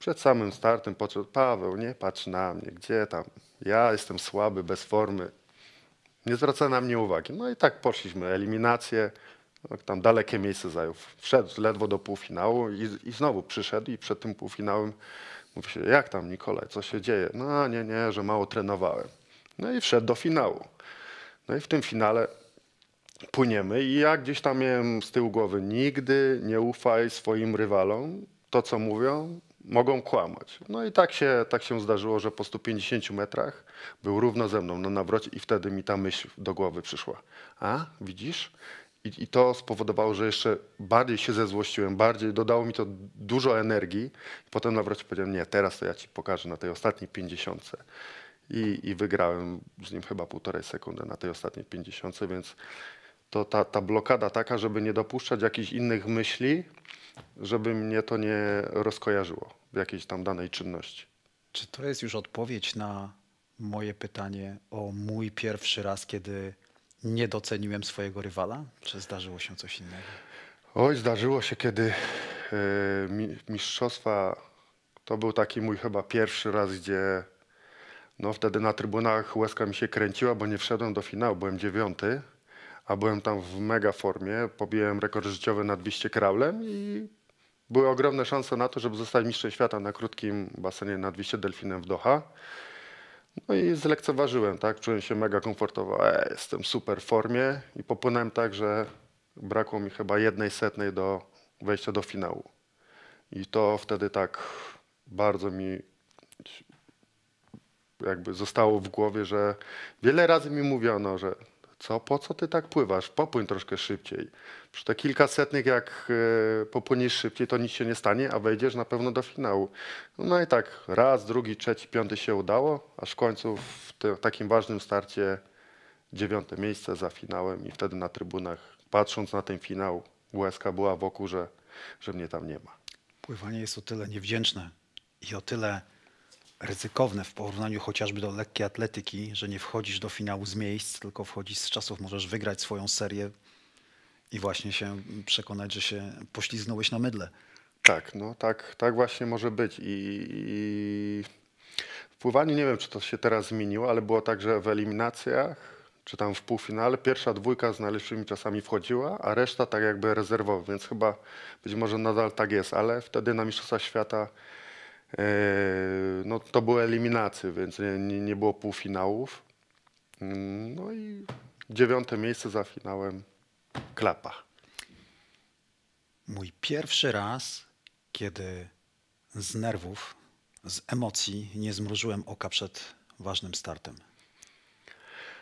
Przed samym startem podszedł, Paweł, nie patrz na mnie, gdzie tam, ja jestem słaby, bez formy, nie zwraca na mnie uwagi. No i tak poszliśmy, eliminację, no, tam dalekie miejsce zajął. Wszedł ledwo do półfinału i, i znowu przyszedł i przed tym półfinałem mówi się, jak tam Nikolaj, co się dzieje? No nie, nie, że mało trenowałem. No i wszedł do finału. No i w tym finale płyniemy i ja gdzieś tam miałem z tyłu głowy, nigdy nie ufaj swoim rywalom, to co mówią, mogą kłamać. No i tak się, tak się zdarzyło, że po 150 metrach był równo ze mną na nawrocie i wtedy mi ta myśl do głowy przyszła. A, widzisz? I, I to spowodowało, że jeszcze bardziej się zezłościłem, bardziej dodało mi to dużo energii. Potem na nawrocie powiedziałem, nie, teraz to ja ci pokażę na tej ostatniej 50. I, I wygrałem z nim chyba półtorej sekundy na tej ostatniej 50, więc to ta, ta blokada taka, żeby nie dopuszczać jakichś innych myśli, żeby mnie to nie rozkojarzyło w jakiejś tam danej czynności. Czy to jest już odpowiedź na moje pytanie o mój pierwszy raz, kiedy nie doceniłem swojego rywala? Czy zdarzyło się coś innego? Oj, zdarzyło się, kiedy mi- mistrzostwa, to był taki mój chyba pierwszy raz, gdzie no wtedy na trybunach łezka mi się kręciła, bo nie wszedłem do finału, byłem dziewiąty, a byłem tam w mega formie, pobiłem rekord życiowy na 200 kraulem i były ogromne szanse na to, żeby zostać mistrzem świata na krótkim basenie na 200 delfinem w Doha. No i zlekceważyłem, tak? Czułem się mega komfortowo. E, jestem w super formie i popłynąłem tak, że Brakło mi chyba jednej setnej do wejścia do finału. I to wtedy tak bardzo mi jakby zostało w głowie, że wiele razy mi mówiono, że co, po co ty tak pływasz? Popłyń troszkę szybciej. Przy te kilka setnych, jak e, popłyniesz szybciej, to nic się nie stanie, a wejdziesz na pewno do finału. No i tak raz, drugi, trzeci, piąty się udało, aż w końcu w takim ważnym starcie dziewiąte miejsce za finałem i wtedy na trybunach, patrząc na ten finał, łezka była wokół, że, że mnie tam nie ma. Pływanie jest o tyle niewdzięczne i o tyle ryzykowne w porównaniu chociażby do lekkiej atletyki, że nie wchodzisz do finału z miejsc, tylko wchodzisz z czasów, możesz wygrać swoją serię i właśnie się przekonać, że się poślizgnąłeś na mydle. Tak, no tak, tak właśnie może być. I, i w pływaniu nie wiem, czy to się teraz zmieniło, ale było tak, że w eliminacjach, czy tam w półfinale, pierwsza dwójka z najlepszymi czasami wchodziła, a reszta tak jakby rezerwowa, więc chyba być może nadal tak jest, ale wtedy na Mistrzostwach Świata no, to były eliminacje, więc nie, nie, nie było półfinałów. Mm, No i dziewiąte miejsce za finałem klapa. Mój pierwszy raz, kiedy z nerwów, z emocji nie zmrużyłem oka przed ważnym startem.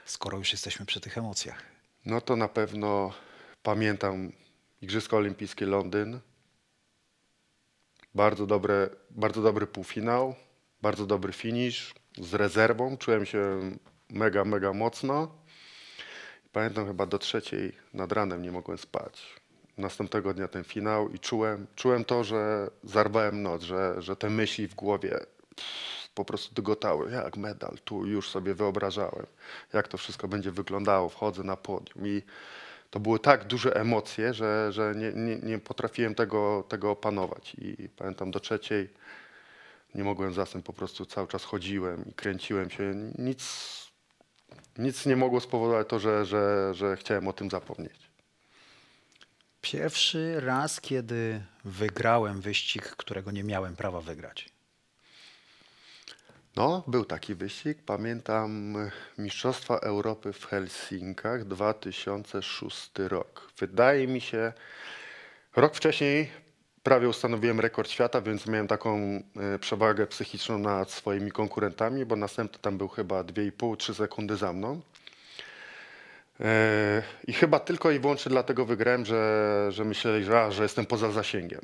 Skoro już jesteśmy przy tych emocjach. No to na pewno pamiętam Igrzyska Olimpijskie Londyn. Bardzo, dobre, bardzo dobry półfinał, bardzo dobry finish z rezerwą. Czułem się mega, mega mocno. Pamiętam chyba do trzeciej nad ranem nie mogłem spać. Następnego dnia ten finał i czułem, czułem to, że zarwałem noc, że, że te myśli w głowie po prostu dygotały. Jak medal, tu już sobie wyobrażałem, jak to wszystko będzie wyglądało. Wchodzę na podium i to były tak duże emocje, że, że nie, nie, nie potrafiłem tego, tego opanować. I pamiętam do trzeciej nie mogłem zasnąć, po prostu cały czas chodziłem i kręciłem się. Nic, nic nie mogło spowodować to, że, że, że chciałem o tym zapomnieć. Pierwszy raz, kiedy wygrałem wyścig, którego nie miałem prawa wygrać. No, był taki wyścig. Pamiętam e, Mistrzostwa Europy w Helsinkach 2006 rok. Wydaje mi się, rok wcześniej prawie ustanowiłem rekord świata, więc miałem taką e, przewagę psychiczną nad swoimi konkurentami, bo następny tam był chyba 2,5-3 sekundy za mną. E, I chyba tylko i wyłącznie dlatego wygrałem, że, że myśleli, że, że jestem poza zasięgiem.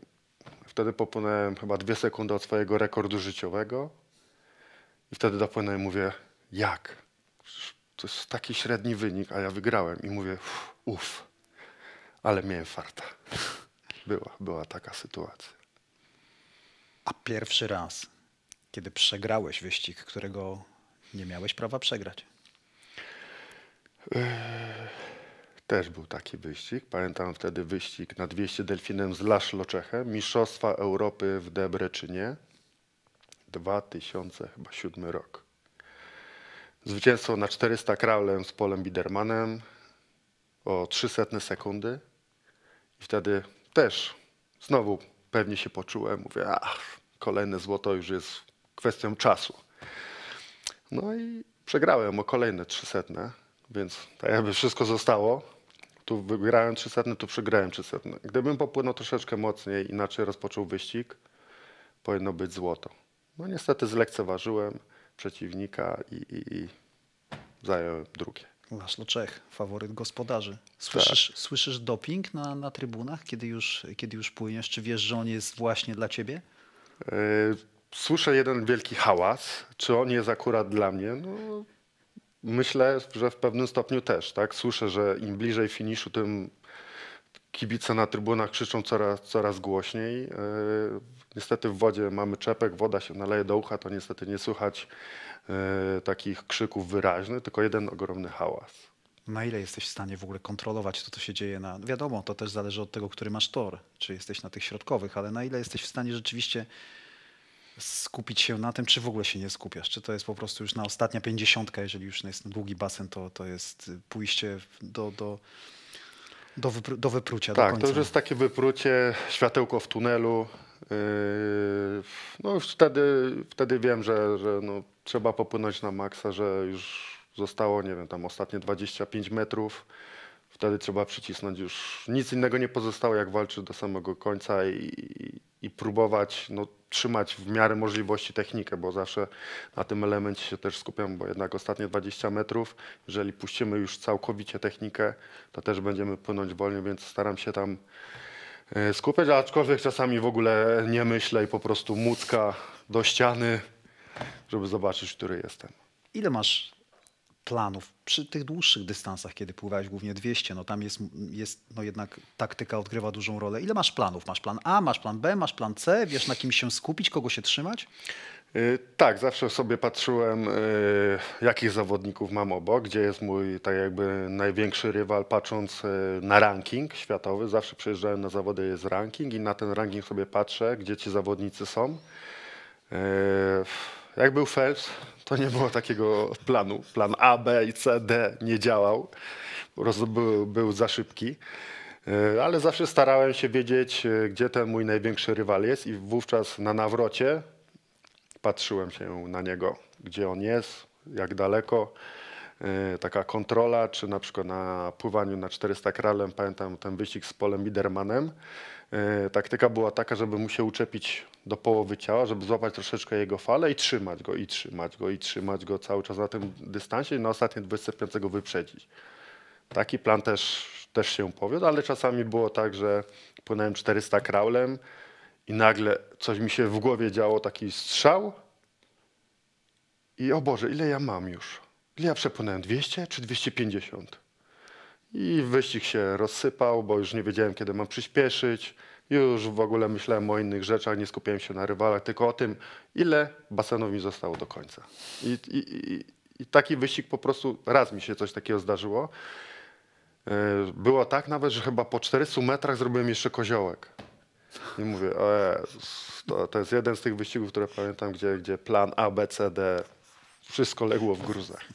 Wtedy popłynąłem chyba dwie sekundy od swojego rekordu życiowego. I wtedy dopłynąłem i mówię, jak? To jest taki średni wynik, a ja wygrałem. I mówię, uff, ale miałem farta. Była, była taka sytuacja. A pierwszy raz, kiedy przegrałeś wyścig, którego nie miałeś prawa przegrać. Też był taki wyścig. Pamiętam wtedy wyścig na 200 delfinem z Laszloczechem, Mistrzostwa Europy w Debreczynie, 2007 rok. Zwycięstwo na 400 kraulem z Polem Bidermanem o 300 sekundy. I wtedy też znowu pewnie się poczułem. Mówię, ach, kolejne złoto już jest kwestią czasu. No i przegrałem o kolejne 300, więc tak jakby wszystko zostało. Tu wygrałem 300, tu przegrałem 300. Gdybym popłynął troszeczkę mocniej, inaczej rozpoczął wyścig, powinno być złoto. No niestety zlekceważyłem przeciwnika i, i, i zająłem drugie. Laszlo Czech, faworyt gospodarzy. Słyszysz, słyszysz doping na, na trybunach, kiedy już, kiedy już płyniesz? Czy wiesz, że on jest właśnie dla ciebie? Yy, Słyszę jeden wielki hałas. Czy on jest akurat dla mnie? No, myślę, że w pewnym stopniu też. Tak? Słyszę, że im bliżej finiszu, tym kibice na trybunach krzyczą coraz, coraz głośniej. Yy, Niestety w wodzie mamy czepek, woda się naleje do ucha, to niestety nie słychać yy, takich krzyków wyraźnych, tylko jeden ogromny hałas. Na ile jesteś w stanie w ogóle kontrolować to, co się dzieje na... Wiadomo, to też zależy od tego, który masz tor, czy jesteś na tych środkowych, ale na ile jesteś w stanie rzeczywiście skupić się na tym, czy w ogóle się nie skupiasz? Czy to jest po prostu już na ostatnia pięćdziesiątka, jeżeli już jest długi basen, to, to jest pójście do, do, do, wypru, do wyprucia, do Tak, końca. to już jest takie wyprucie, światełko w tunelu. Yy, No już wtedy, wtedy wiem, że, że no, trzeba popłynąć na maksa, że już zostało, nie wiem, tam ostatnie 25 metrów. Wtedy trzeba przycisnąć już. Nic innego nie pozostało, jak walczyć do samego końca i, i, próbować no, trzymać w miarę możliwości technikę, bo zawsze na tym elemencie się też skupiam, bo jednak ostatnie 20 metrów, jeżeli puścimy już całkowicie technikę, to też będziemy płynąć wolniej, więc staram się tam e, skupiać, aczkolwiek czasami w ogóle nie myślę i po prostu mucka do ściany, żeby zobaczyć, który jestem. Ile masz planów przy tych dłuższych dystansach, kiedy pływałeś głównie 200? No tam jest, jest no jednak taktyka odgrywa dużą rolę. Ile masz planów? Masz plan A, masz plan B, masz plan C? Wiesz na kim się skupić, kogo się trzymać? Y, Tak, zawsze sobie patrzyłem, y, jakich zawodników mam obok, gdzie jest mój tak jakby największy rywal, patrząc y, na ranking światowy. Zawsze przyjeżdżałem na zawody, jest ranking i na ten ranking sobie patrzę, gdzie ci zawodnicy są. Jak był Phelps, to nie było takiego planu. Plan A, B i C, D nie działał. Po prostu był, był za szybki. Y, Ale zawsze starałem się wiedzieć, y, gdzie ten mój największy rywal jest i wówczas na nawrocie patrzyłem się na niego, gdzie on jest, jak daleko. Yy, Taka kontrola, czy na przykład na pływaniu na 400 kralem, pamiętam ten wyścig z Polem Bidermanem. Yy, Taktyka była taka, żeby mu się uczepić do połowy ciała, żeby złapać troszeczkę jego falę i trzymać go, i trzymać go, i trzymać go cały czas na tym dystansie i na ostatnie 25 go wyprzedzić. Taki plan też, też się powiódł, ale czasami było tak, że płynąłem 400 kraulem i nagle coś mi się w głowie działo, taki strzał i o Boże, ile ja mam już? Ile ja przepłynąłem? 200 czy 250? I wyścig się rozsypał, bo już nie wiedziałem, kiedy mam przyspieszyć. Już w ogóle myślałem o innych rzeczach, nie skupiałem się na rywalach, tylko o tym, ile basenów mi zostało do końca. I, i, i, i taki wyścig po prostu, raz mi się coś takiego zdarzyło. Yy, Było tak nawet, że chyba po 400 metrach zrobiłem jeszcze koziołek. I mówię, o Jezus, to, to jest jeden z tych wyścigów, które pamiętam, gdzie, gdzie plan A, B, C, D, wszystko legło w gruzach.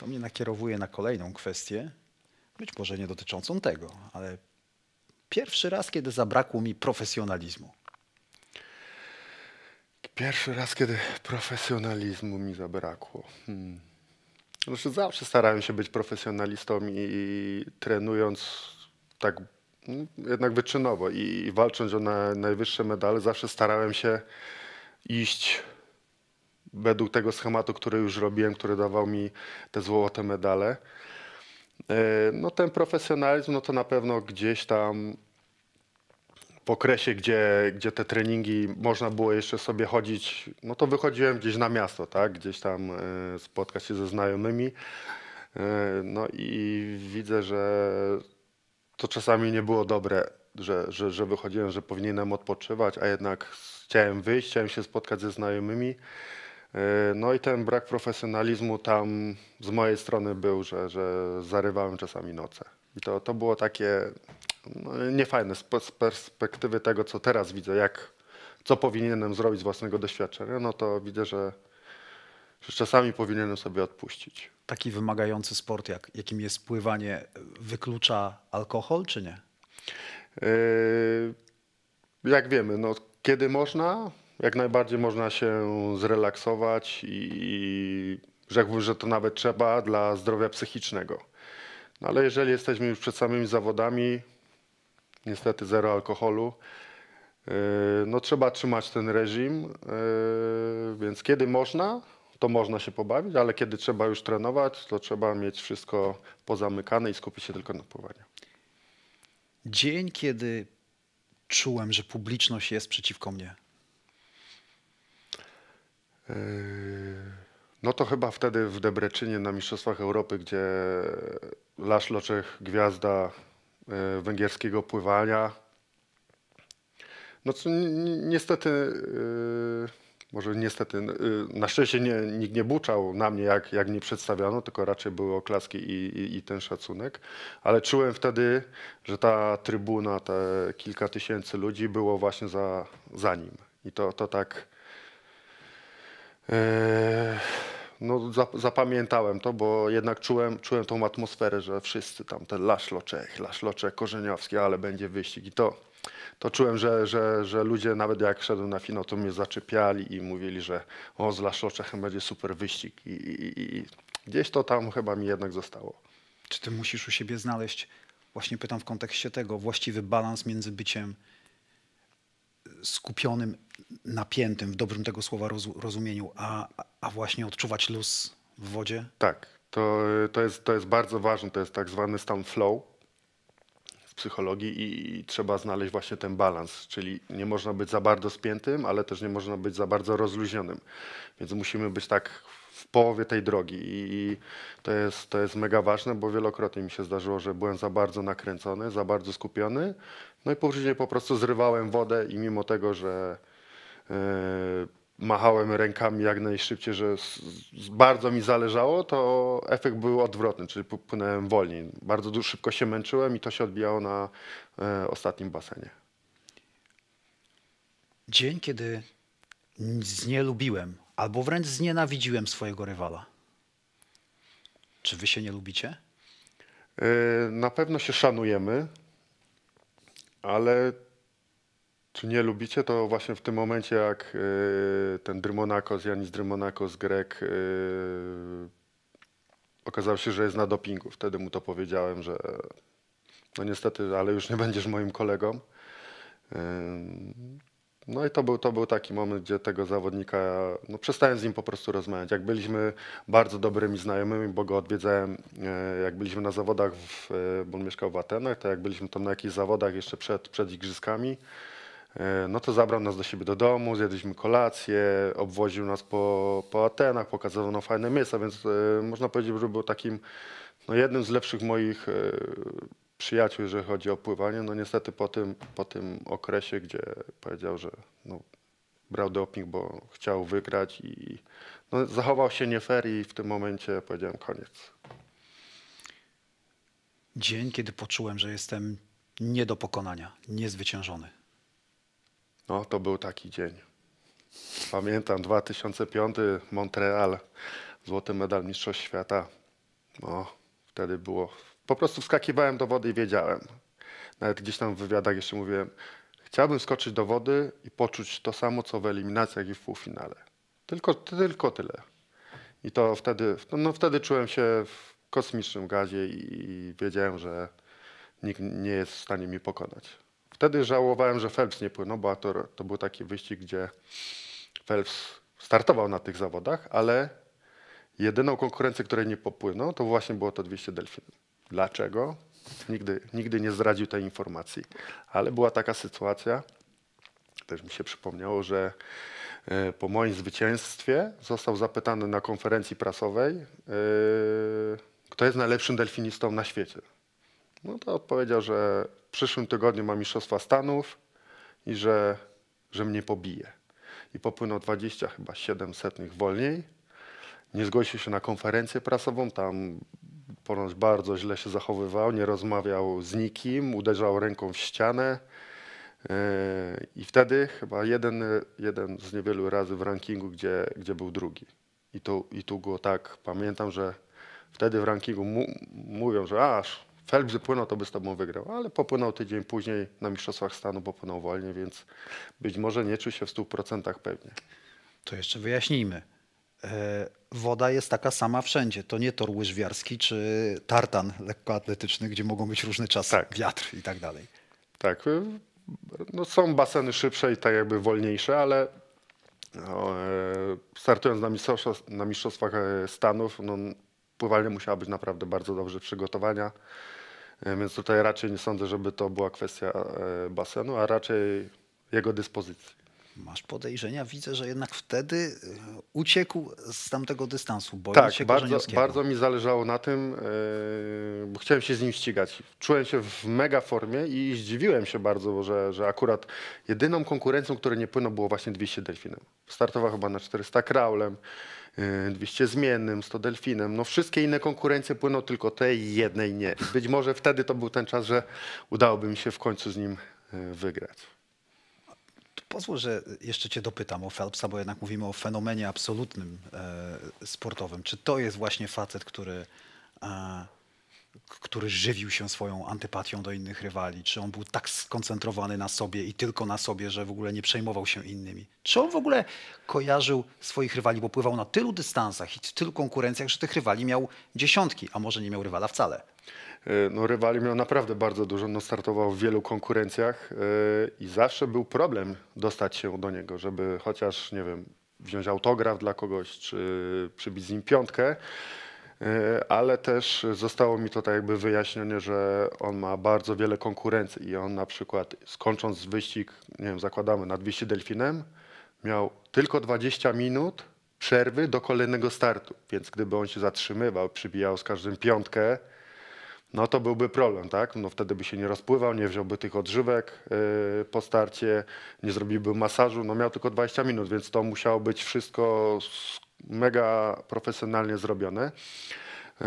To mnie nakierowuje na kolejną kwestię, być może nie dotyczącą tego, ale pierwszy raz, kiedy zabrakło mi profesjonalizmu. Pierwszy raz, kiedy profesjonalizmu mi zabrakło. Hmm. Znaczy zawsze starałem się być profesjonalistą i, trenując tak mm, jednak wyczynowo i, i walcząc o na, najwyższe medale, zawsze starałem się iść według tego schematu, który już robiłem, który dawał mi te złote medale. E, No ten profesjonalizm, no to na pewno gdzieś tam w okresie, gdzie, gdzie te treningi można było jeszcze sobie chodzić, no to wychodziłem gdzieś na miasto, tak? Gdzieś tam e, spotkać się ze znajomymi. E, No i widzę, że to czasami nie było dobre, że, że, że wychodziłem, że powinienem odpoczywać, a jednak chciałem wyjść, chciałem się spotkać ze znajomymi. E, No i ten brak profesjonalizmu tam z mojej strony był, że, że zarywałem czasami noce. I to, to było takie no, niefajne z pers- z perspektywy tego, co teraz widzę, jak, co powinienem zrobić z własnego doświadczenia, no to widzę, że, że czasami powinienem sobie odpuścić. Taki wymagający sport, jak, jakim jest pływanie, wyklucza alkohol, czy nie? Yy, Jak wiemy, no, kiedy można, jak najbardziej można się zrelaksować i rzekłbym, że to nawet trzeba dla zdrowia psychicznego. No, ale jeżeli jesteśmy już przed samymi zawodami, niestety zero alkoholu, yy, no trzeba trzymać ten reżim, yy, więc kiedy można, to można się pobawić, ale kiedy trzeba już trenować, to trzeba mieć wszystko pozamykane i skupić się tylko na pływaniu. Dzień, kiedy czułem, że publiczność jest przeciwko mnie. Yy, No to chyba wtedy w Debreczynie na Mistrzostwach Europy, gdzie Laszlo Loczech, gwiazda yy, węgierskiego pływania. No co ni- ni- niestety, yy, może niestety, na szczęście nie, nikt nie buczał na mnie, jak, jak mnie przedstawiano, tylko raczej były oklaski i, i, i ten szacunek. Ale czułem wtedy, że ta trybuna, te kilka tysięcy ludzi było właśnie za, za nim. I to, to tak... Eee, No, zap- zapamiętałem to, bo jednak czułem, czułem tą atmosferę, że wszyscy tam, ten Laszlo Czech, Laszlo Czech, Korzeniowski, ale będzie wyścig. I to, to czułem, że, że, że ludzie nawet jak szedłem na finał, to mnie zaczepiali i mówili, że o, z Laszlo Czechem będzie super wyścig. I, i, i gdzieś to tam chyba mi jednak zostało. Czy ty musisz u siebie znaleźć, właśnie pytam w kontekście tego, właściwy balans między byciem skupionym, napiętym w dobrym tego słowa rozu- rozumieniu, a, a właśnie odczuwać luz w wodzie? Tak, to, to, jest, to jest bardzo ważne, to jest tak zwany stan flow w psychologii i, i trzeba znaleźć właśnie ten balans, czyli nie można być za bardzo spiętym, ale też nie można być za bardzo rozluźnionym, więc musimy być tak w połowie tej drogi. I to jest, to jest mega ważne, bo wielokrotnie mi się zdarzyło, że byłem za bardzo nakręcony, za bardzo skupiony, no i później po prostu zrywałem wodę i mimo tego, że yy, machałem rękami jak najszybciej, że bardzo mi zależało, to efekt był odwrotny, czyli płynąłem wolniej. Bardzo du- szybko się męczyłem i to się odbijało na e, ostatnim basenie. Dzień, kiedy znielubiłem albo wręcz znienawidziłem swojego rywala. Czy wy się nie lubicie? E, Na pewno się szanujemy, ale czy nie lubicie, to właśnie w tym momencie, jak e, ten Drymonakos, Janis Drymonakos, Grek, e, okazało się, że jest na dopingu. Wtedy mu to powiedziałem, że no niestety, ale już nie będziesz moim kolegą. No i to był, to był taki moment, gdzie tego zawodnika, no przestałem z nim po prostu rozmawiać. Jak byliśmy bardzo dobrymi znajomymi, bo go odwiedzałem, e, jak byliśmy na zawodach, w, e, bo on mieszkał w Atenach, to jak byliśmy tam na jakichś zawodach jeszcze przed, przed igrzyskami, e, no to zabrał nas do siebie do domu, zjedliśmy kolację, obwoził nas po, po Atenach, pokazywał nam fajne miejsca, więc można powiedzieć, że był takim no, jednym z lepszych moich przyjaciół, jeżeli chodzi o pływanie. No niestety po tym, po tym okresie, gdzie powiedział, że no, brał doping, bo chciał wygrać i no, zachował się nie fair i w tym momencie powiedziałem koniec. Dzień, kiedy poczułem, że jestem nie do pokonania, niezwyciężony. No to był taki dzień. Pamiętam 2005 Montreal, złoty medal Mistrzostw Świata. No, wtedy było. Po prostu wskakiwałem do wody i wiedziałem. Nawet gdzieś tam w wywiadach jeszcze mówiłem, chciałbym skoczyć do wody i poczuć to samo, co w eliminacjach i w półfinale. Tylko, tylko tyle. I to wtedy, no wtedy czułem się w kosmicznym gazie i wiedziałem, że nikt nie jest w stanie mnie pokonać. Wtedy żałowałem, że Phelps nie płynął, bo to, to był taki wyścig, gdzie Phelps startował na tych zawodach, ale jedyną konkurencję, której nie popłynął, to właśnie było to 200 delfinów. Dlaczego? Nigdy, nigdy nie zdradził tej informacji, ale była taka sytuacja, też mi się przypomniało, że e, po moim zwycięstwie został zapytany na konferencji prasowej, e, kto jest najlepszym delfinistą na świecie. No to odpowiedział, że w przyszłym tygodniu ma Mistrzostwa Stanów i że, że mnie pobije. I popłynął 20 chyba 7 setnych wolniej. Nie zgłosił się na konferencję prasową, tam ponoć bardzo źle się zachowywał, nie rozmawiał z nikim, uderzał ręką w ścianę. Yy, I wtedy chyba jeden, jeden z niewielu razy w rankingu, gdzie, gdzie był drugi. I tu, I tu go tak pamiętam, że wtedy w rankingu mu, mówią, że aż Phelps płynął, to by z tobą wygrał. Ale popłynął tydzień później na Mistrzostwach Stanu, popłynął wolniej, więc być może nie czuł się w 100% pewnie. To jeszcze wyjaśnijmy. E, Woda jest taka sama wszędzie. To nie tor łyżwiarski czy tartan lekkoatletyczny, gdzie mogą być różne czasy, Tak. wiatr i tak dalej. Tak, y, no są baseny szybsze i tak jakby wolniejsze, ale no, e, startując na mistrzostwach, na mistrzostwach e, Stanów, no, pływalnia musiała być naprawdę bardzo dobrze przygotowania, więc tutaj raczej nie sądzę, żeby to była kwestia basenu, a raczej jego dyspozycji. Masz podejrzenia, widzę, że jednak wtedy e, uciekł z tamtego dystansu, bojąc Tak, się bardzo, bardzo mi zależało na tym, yy, bo chciałem się z nim ścigać. Czułem się w mega formie i zdziwiłem się bardzo, że, że akurat jedyną konkurencją, która nie płynął, było właśnie 200 delfinem. Startował chyba na 400 kraulem, yy, 200 zmiennym, 100 delfinem. No wszystkie inne konkurencje płyną, tylko tej jednej nie. Być może wtedy to był ten czas, że udałoby mi się w końcu z nim wygrać. Pozwól, że jeszcze cię dopytam o Phelpsa, bo jednak mówimy o fenomenie absolutnym e, sportowym. Czy to jest właśnie facet, który e, który żywił się swoją antypatią do innych rywali? Czy on był tak skoncentrowany na sobie i tylko na sobie, że w ogóle nie przejmował się innymi? Czy on w ogóle kojarzył swoich rywali, bo pływał na tylu dystansach i w tylu konkurencjach, że tych rywali miał dziesiątki, a może nie miał rywala wcale? E, No, rywali miał naprawdę bardzo dużo. No, startował w wielu konkurencjach e, i zawsze był problem dostać się do niego, żeby chociaż, nie wiem, wziąć autograf dla kogoś, czy przybić z nim piątkę. E, Ale też zostało mi to tak jakby wyjaśnione, że on ma bardzo wiele konkurencji i on na przykład skończąc wyścig, nie wiem, zakładamy nad 200 delfinem, miał tylko 20 minut przerwy do kolejnego startu. Więc gdyby on się zatrzymywał, przybijał z każdym piątkę, no to byłby problem, tak? No wtedy by się nie rozpływał, nie wziąłby tych odżywek yy, po starcie, nie zrobiłby masażu, no miał tylko 20 minut, więc to musiało być wszystko mega profesjonalnie zrobione. Yy,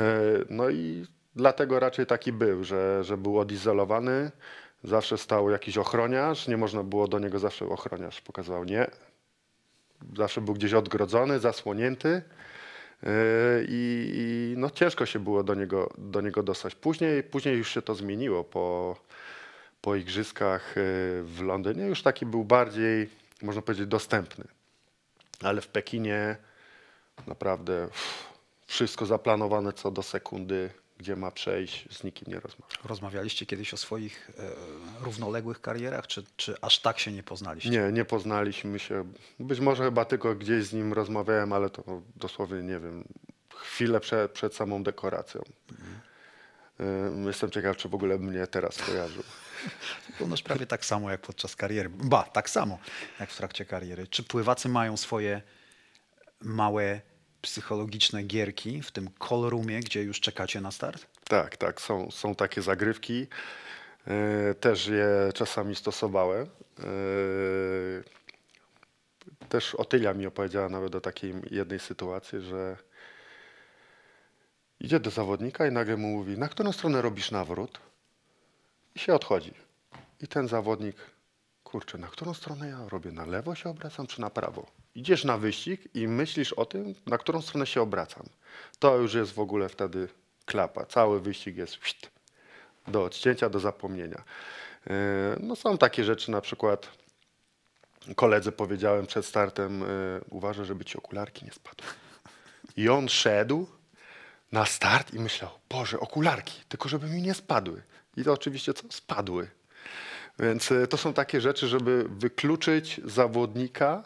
no i dlatego raczej taki był, że, że był odizolowany, zawsze stał jakiś ochroniarz, nie można było do niego zawsze ochroniarz pokazywał nie. Zawsze był gdzieś odgrodzony, zasłonięty. Yy, I, i no ciężko się było do niego, do niego dostać. Później, później już się to zmieniło po, po igrzyskach yy, w Londynie. Już taki był bardziej, można powiedzieć, dostępny. Ale w Pekinie naprawdę wszystko zaplanowane co do sekundy, gdzie ma przejść, z nikim nie rozmawia. Rozmawialiście kiedyś o swoich e, równoległych karierach, czy, czy aż tak się nie poznaliście? Nie, nie poznaliśmy się. Być może chyba tylko gdzieś z nim rozmawiałem, ale to dosłownie nie wiem, chwilę przed, przed samą dekoracją. Ym, Jestem ciekaw, czy w ogóle mnie teraz kojarzył. Wyglądasz prawie tak samo jak podczas kariery. Ba, tak samo jak w trakcie kariery. Czy pływacy mają swoje małe psychologiczne gierki w tym call roomie, gdzie już czekacie na start? Tak, tak, są, są takie zagrywki. Yy, Też je czasami stosowałem. Yy, Też Otylia mi opowiedziała nawet o takiej jednej sytuacji, że idzie do zawodnika i nagle mu mówi, na którą stronę robisz nawrót? I się odchodzi. I ten zawodnik, kurczę, na którą stronę ja robię? Na lewo się obracam czy na prawo? Idziesz na wyścig i myślisz o tym, na którą stronę się obracam. To już jest w ogóle wtedy klapa. Cały wyścig jest do odcięcia, do zapomnienia. Yy, No są takie rzeczy, na przykład koledze powiedziałem przed startem, yy, uważaj, żeby ci okularki nie spadły. I on szedł na start i myślał, Boże, okularki, tylko żeby mi nie spadły. I to oczywiście co? Spadły. Więc y, to są takie rzeczy, żeby wykluczyć zawodnika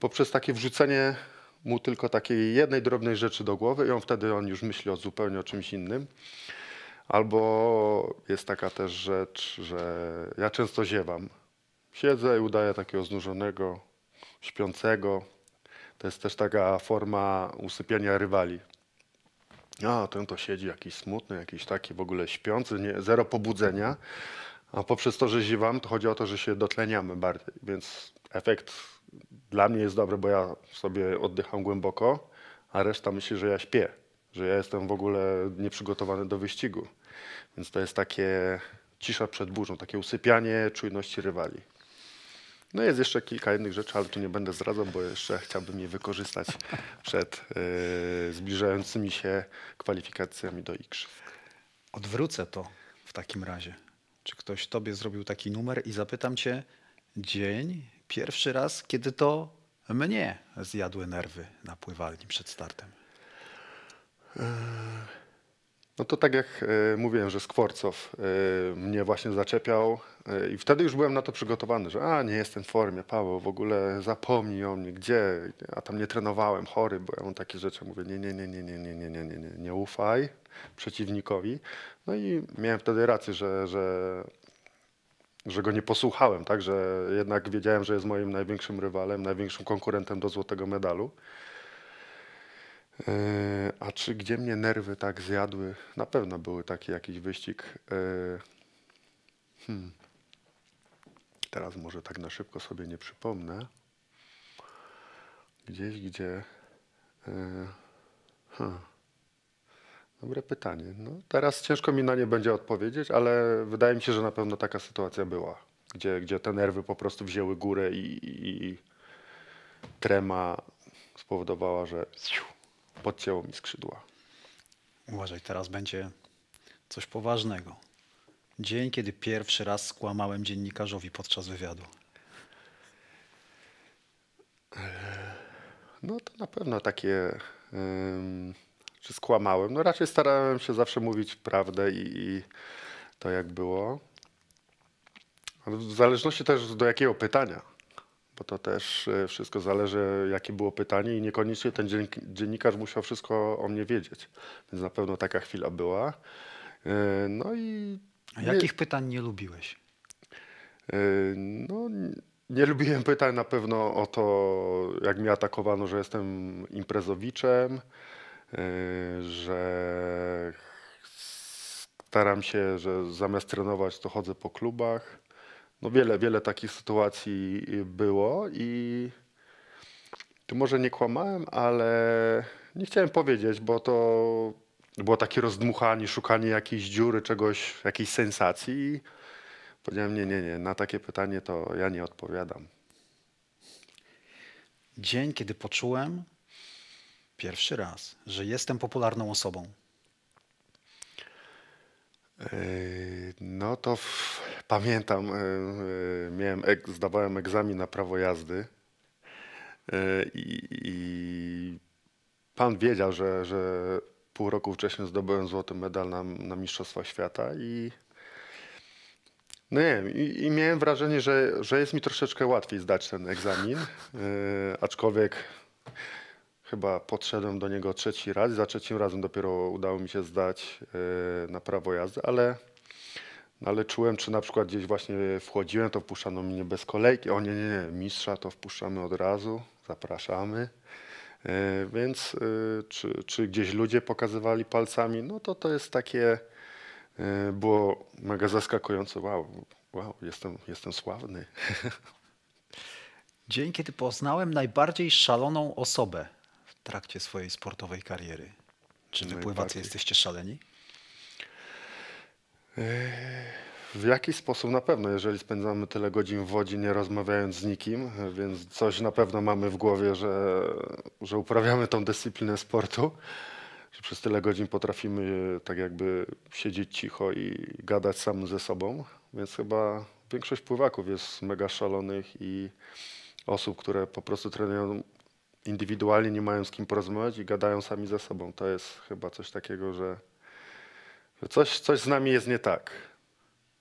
poprzez takie wrzucenie mu tylko takiej jednej drobnej rzeczy do głowy i on wtedy on już myśli o zupełnie o czymś innym. Albo jest taka też rzecz, że ja często ziewam. Siedzę i udaję takiego znużonego, śpiącego. To jest też taka forma usypiania rywali. A, ten to siedzi jakiś smutny, jakiś taki w ogóle śpiący, nie, zero pobudzenia. A poprzez to, że ziewam, to chodzi o to, że się dotleniamy bardziej. Więc efekt dla mnie jest dobry, bo ja sobie oddycham głęboko, a reszta myśli, że ja śpię, że ja jestem w ogóle nieprzygotowany do wyścigu. Więc to jest takie cisza przed burzą, takie usypianie czujności rywali. No jest jeszcze kilka innych rzeczy, ale tu nie będę zdradzał, bo jeszcze chciałbym je wykorzystać przed yy, zbliżającymi się kwalifikacjami do igrzysk. Odwrócę to w takim razie. Czy ktoś tobie zrobił taki numer i zapytam cię dzień, pierwszy raz, kiedy to mnie zjadły nerwy na pływalni przed startem? No to tak jak e, mówiłem, że Skworcow e, mnie właśnie zaczepiał e, i wtedy już byłem na to przygotowany, że a nie jestem w formie, Paweł, w ogóle zapomnij o mnie, gdzie, a tam nie trenowałem, chory byłem, takie rzeczy mówię, nie, nie, nie, nie, nie, nie, nie, nie, nie, nie, nie ufaj przeciwnikowi. No i miałem wtedy rację, że, że, że go nie posłuchałem, tak, że jednak wiedziałem, że jest moim największym rywalem, największym konkurentem do złotego medalu. Yy, A czy gdzie mnie nerwy tak zjadły? Na pewno były taki jakiś wyścig. Yy, Hmm. Teraz może tak na szybko sobie nie przypomnę. Gdzieś, gdzie. yy, hmm. Dobre pytanie. No, teraz ciężko mi na nie będzie odpowiedzieć, ale wydaje mi się, że na pewno taka sytuacja była, gdzie, gdzie te nerwy po prostu wzięły górę i, i, trema spowodowała, że podcięło mi skrzydła. Uważaj, teraz będzie Coś poważnego. Dzień, kiedy pierwszy raz skłamałem dziennikarzowi podczas wywiadu. No to na pewno takie, ym, czy skłamałem. No raczej starałem się zawsze mówić prawdę i, i to jak było. W zależności też do jakiego pytania, bo to też e, wszystko zależy jakie było pytanie i niekoniecznie ten dzien- dziennikarz musiał wszystko o mnie wiedzieć. Więc na pewno taka chwila była. E, No i A nie- jakich pytań nie lubiłeś? Yy, No, nie lubiłem pytań na pewno o to, jak mnie atakowano, że jestem imprezowiczem, że staram się, że zamiast trenować, to chodzę po klubach. No wiele, wiele takich sytuacji było i tu może nie kłamałem, ale nie chciałem powiedzieć, bo to było takie rozdmuchanie, szukanie jakiejś dziury, czegoś, jakiejś sensacji. i Powiedziałem, nie, nie, nie, na takie pytanie to ja nie odpowiadam. Dzień, kiedy poczułem pierwszy raz, że jestem popularną osobą. Yy, No to w, pamiętam, yy, yy, miałem, zdawałem egzamin na prawo jazdy i, i pan wiedział, że, że pół roku wcześniej zdobyłem złoty medal na, na Mistrzostwach Świata i no nie i, i miałem wrażenie, że, że jest mi troszeczkę łatwiej zdać ten egzamin, aczkolwiek chyba podszedłem do niego trzeci raz za trzecim razem dopiero udało mi się zdać yy, na prawo jazdy, ale, no ale czułem, czy na przykład gdzieś właśnie wchodziłem, to wpuszczano mnie bez kolejki. O nie, nie, nie, mistrza to wpuszczamy od razu, zapraszamy. Yy, Więc yy, czy, czy gdzieś ludzie pokazywali palcami, no to to jest takie, było mega zaskakujące. Wow, wow, jestem, jestem sławny. Dzień, kiedy poznałem najbardziej szaloną osobę trakcie swojej sportowej kariery. Czy wy pływacy jesteście szaleni? W jakiś sposób na pewno, jeżeli spędzamy tyle godzin w wodzie, nie rozmawiając z nikim, więc coś na pewno mamy w głowie, że, że uprawiamy tą dyscyplinę sportu, że przez tyle godzin potrafimy tak jakby siedzieć cicho i gadać sam ze sobą, więc chyba większość pływaków jest mega szalonych i osób, które po prostu trenują indywidualnie, nie mają z kim porozmawiać i gadają sami ze sobą. To jest chyba coś takiego, że że coś, coś z nami jest nie tak.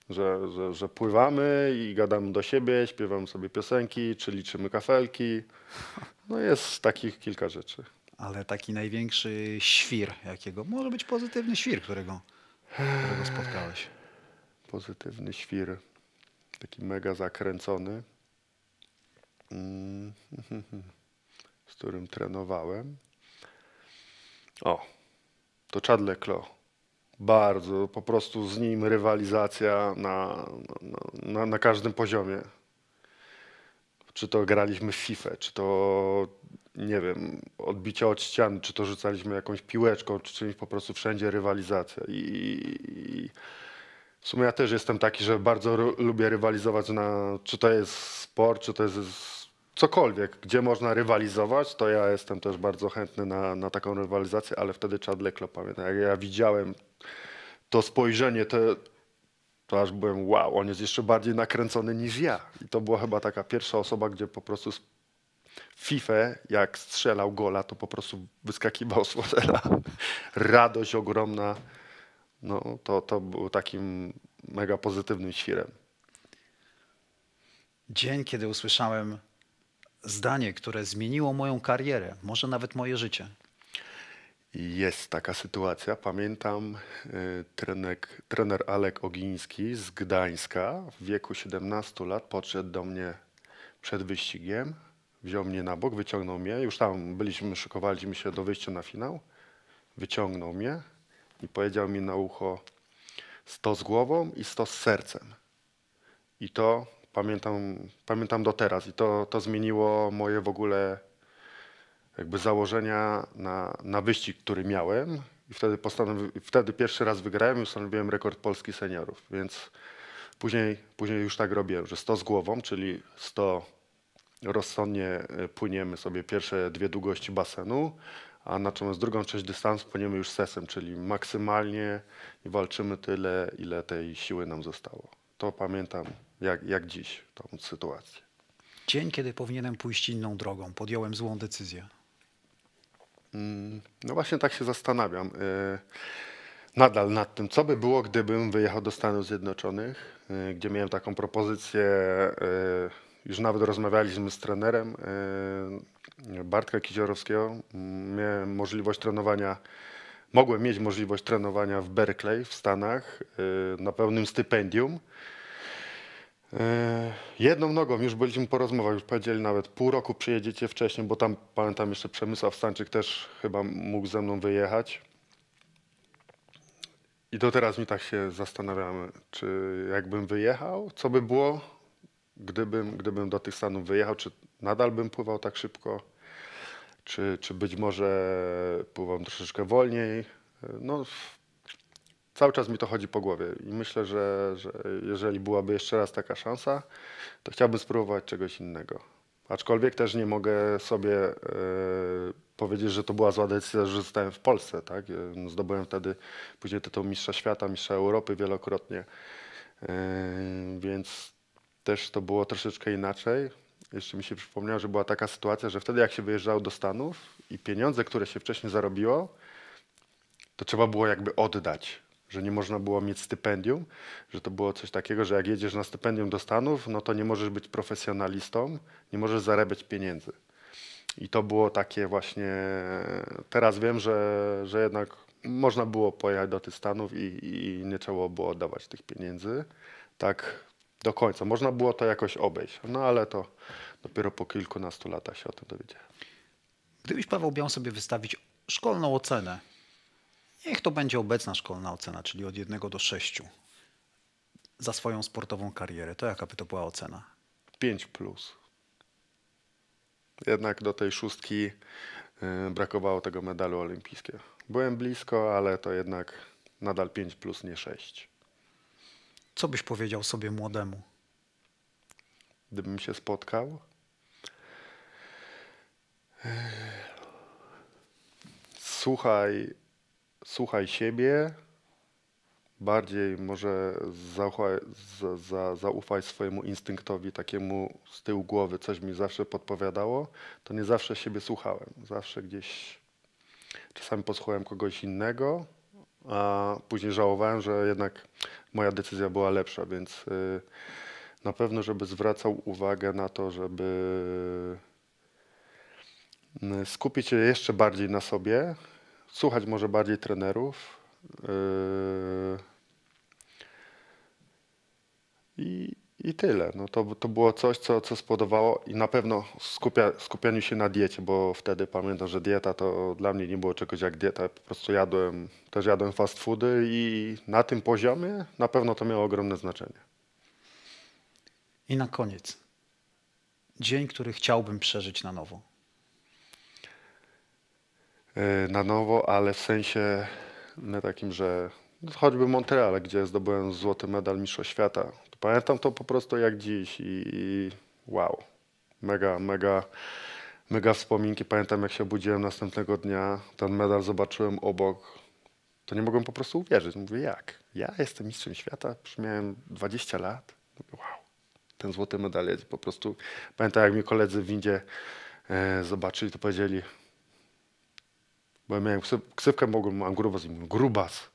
Że, że, że pływamy i gadamy do siebie, śpiewamy sobie piosenki, czy liczymy kafelki. No jest takich kilka rzeczy. Ale taki największy świr, jakiego może być pozytywny świr, którego, którego spotkałeś. Pozytywny świr, taki mega zakręcony, mm, z którym trenowałem. O, to Chad Leclos. Bardzo, po prostu z nim rywalizacja na, na, na, na każdym poziomie. Czy to graliśmy w FIFA, czy to, nie wiem, odbicie od ściany, czy to rzucaliśmy jakąś piłeczką, czy czymś, po prostu wszędzie rywalizacja. I, i w sumie ja też jestem taki, że bardzo lubię rywalizować na, czy to jest sport, czy to jest cokolwiek, gdzie można rywalizować, to ja jestem też bardzo chętny na, na taką rywalizację, ale wtedy Chad Leclerc, pamiętam, jak ja widziałem to spojrzenie, to, aż byłem wow, on jest jeszcze bardziej nakręcony niż ja. I to była chyba taka pierwsza osoba, gdzie po prostu FIFA, jak strzelał gola, to po prostu wyskakiwał z fotela. Radość ogromna. No, to, to był takim mega pozytywnym świrem. Dzień, kiedy usłyszałem zdanie, które zmieniło moją karierę, może nawet moje życie. Jest taka sytuacja. Pamiętam y, trenek, trener Alek Ogiński z Gdańska w wieku 17 lat podszedł do mnie przed wyścigiem, wziął mnie na bok, wyciągnął mnie. Już tam byliśmy, szykowaliśmy się do wyjścia na finał. Wyciągnął mnie i powiedział mi na ucho 100 z głową i 100 z sercem. I to pamiętam, pamiętam do teraz. I to, to zmieniło moje w ogóle jakby założenia na, na wyścig, który miałem. I wtedy, wtedy pierwszy raz wygrałem i ustanowiłem rekord Polski seniorów. Więc później, później już tak robiłem, że 100 z głową, czyli 100 rozsądnie y, płyniemy sobie pierwsze dwie długości basenu, a natomiast drugą część dystansu płyniemy już sesem, czyli maksymalnie i walczymy tyle, ile tej siły nam zostało. To pamiętam jak, jak dziś tą sytuację. Dzień, kiedy powinienem pójść inną drogą, podjąłem złą decyzję. Mm, No właśnie tak się zastanawiam. y, Nadal nad tym, co by było, gdybym wyjechał do Stanów Zjednoczonych, y, gdzie miałem taką propozycję, y, już nawet rozmawialiśmy z trenerem Bartka Kiziorowskiego. Miałem możliwość trenowania, mogłem mieć możliwość trenowania w Berkeley w Stanach na pełnym stypendium. E, Jedną nogą już byliśmy po rozmowach, już powiedzieli nawet pół roku przyjedziecie wcześniej, bo tam pamiętam jeszcze Przemysław Stanczyk też chyba mógł ze mną wyjechać. I to teraz mi tak się zastanawiamy, czy jakbym wyjechał, co by było, gdybym, gdybym do tych Stanów wyjechał, czy nadal bym pływał tak szybko, czy, czy być może pływam troszeczkę wolniej. No, cały czas mi to chodzi po głowie i myślę, że, że jeżeli byłaby jeszcze raz taka szansa, to chciałbym spróbować czegoś innego. Aczkolwiek też nie mogę sobie e, powiedzieć, że to była zła decyzja, że zostałem w Polsce. Tak? E, Zdobyłem wtedy później tytuł mistrza świata, mistrza Europy wielokrotnie, e, więc też to było troszeczkę inaczej. Jeszcze mi się przypomniało, że była taka sytuacja, że wtedy jak się wyjeżdżało do Stanów i pieniądze, które się wcześniej zarobiło, to trzeba było jakby oddać, że nie można było mieć stypendium, że to było coś takiego, że jak jedziesz na stypendium do Stanów, no to nie możesz być profesjonalistą, nie możesz zarabiać pieniędzy. I to było takie właśnie, teraz wiem, że, że jednak można było pojechać do tych Stanów i, i nie trzeba było oddawać tych pieniędzy tak do końca. Można było to jakoś obejść, no ale to dopiero po kilkunastu latach się o tym dowiedziałem. Gdybyś Paweł miał sobie wystawić szkolną ocenę, niech to będzie obecna szkolna ocena, czyli od 1 do 6, za swoją sportową karierę, to jaka by to była ocena? 5 plus. Jednak do tej szóstki y, brakowało tego medalu olimpijskiego. Byłem blisko, ale to jednak nadal 5 plus, nie 6. Co byś powiedział sobie młodemu? Gdybym się spotkał, słuchaj, słuchaj siebie, bardziej może zaufaj, za, za, zaufaj swojemu instynktowi takiemu z tyłu głowy, coś mi zawsze podpowiadało, to nie zawsze siebie słuchałem. Zawsze gdzieś czasami posłuchałem kogoś innego, a później żałowałem, że jednak moja decyzja była lepsza, więc y, na pewno, żeby zwracał uwagę na to, żeby y, skupić się jeszcze bardziej na sobie, słuchać może bardziej trenerów. y, I, I tyle. No to, to było coś, co, co spowodowało i na pewno skupia, skupianiu się na diecie, bo wtedy pamiętam, że dieta to dla mnie nie było czegoś jak dieta. Po prostu jadłem, też jadłem fast foody i na tym poziomie na pewno to miało ogromne znaczenie. I na koniec, dzień, który chciałbym przeżyć na nowo. Y, na nowo, ale w sensie na takim, że choćby Montreal, gdzie zdobyłem złoty medal Mistrzostw Świata. To pamiętam to po prostu jak dziś i, i wow, mega, mega, mega wspominki. Pamiętam jak się obudziłem następnego dnia, ten medal zobaczyłem obok, to nie mogłem po prostu uwierzyć. Mówię, jak? Ja jestem mistrzem świata, miałem 20 lat. Mówię, wow, ten złoty medal jest po prostu. Pamiętam jak mi koledzy w windzie e, zobaczyli, to powiedzieli, bo ja miałem ksyw- ksywkę, mogłem, mam grubas i mówię, grubas.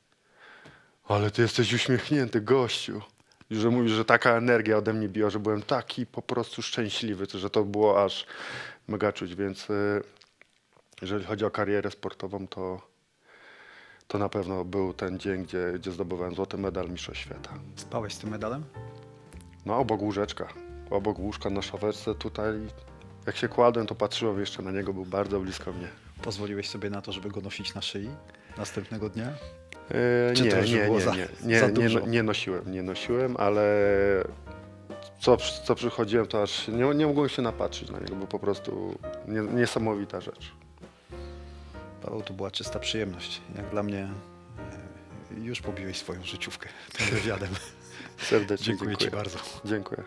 Ale ty jesteś uśmiechnięty, gościu. I że mówisz, że taka energia ode mnie biła, że byłem taki po prostu szczęśliwy, że to było aż mega czuć, więc y, jeżeli chodzi o karierę sportową, to, to na pewno był ten dzień, gdzie, gdzie zdobywałem złoty medal Mistrzostw Świata. Spałeś z tym medalem? No, obok łóżeczka, obok łóżka na szawerce tutaj. Jak się kładłem, to patrzyłem jeszcze na niego, był bardzo blisko mnie. Pozwoliłeś sobie na to, żeby go nosić na szyi następnego dnia? E, Czy nie, to już nie, było nie, za- nie, za nie, nie, dużo? no- nie nosiłem, nie nosiłem, ale co, co przychodziłem, to aż nie, nie mogłem się napatrzeć na niego, bo po prostu nie, niesamowita rzecz. Paweł, to była czysta przyjemność. Jak dla mnie e, już pobiłeś swoją życiówkę tym wywiadem. Serdecznie Dziękuję dziękuję. Ci bardzo. Dziękuję.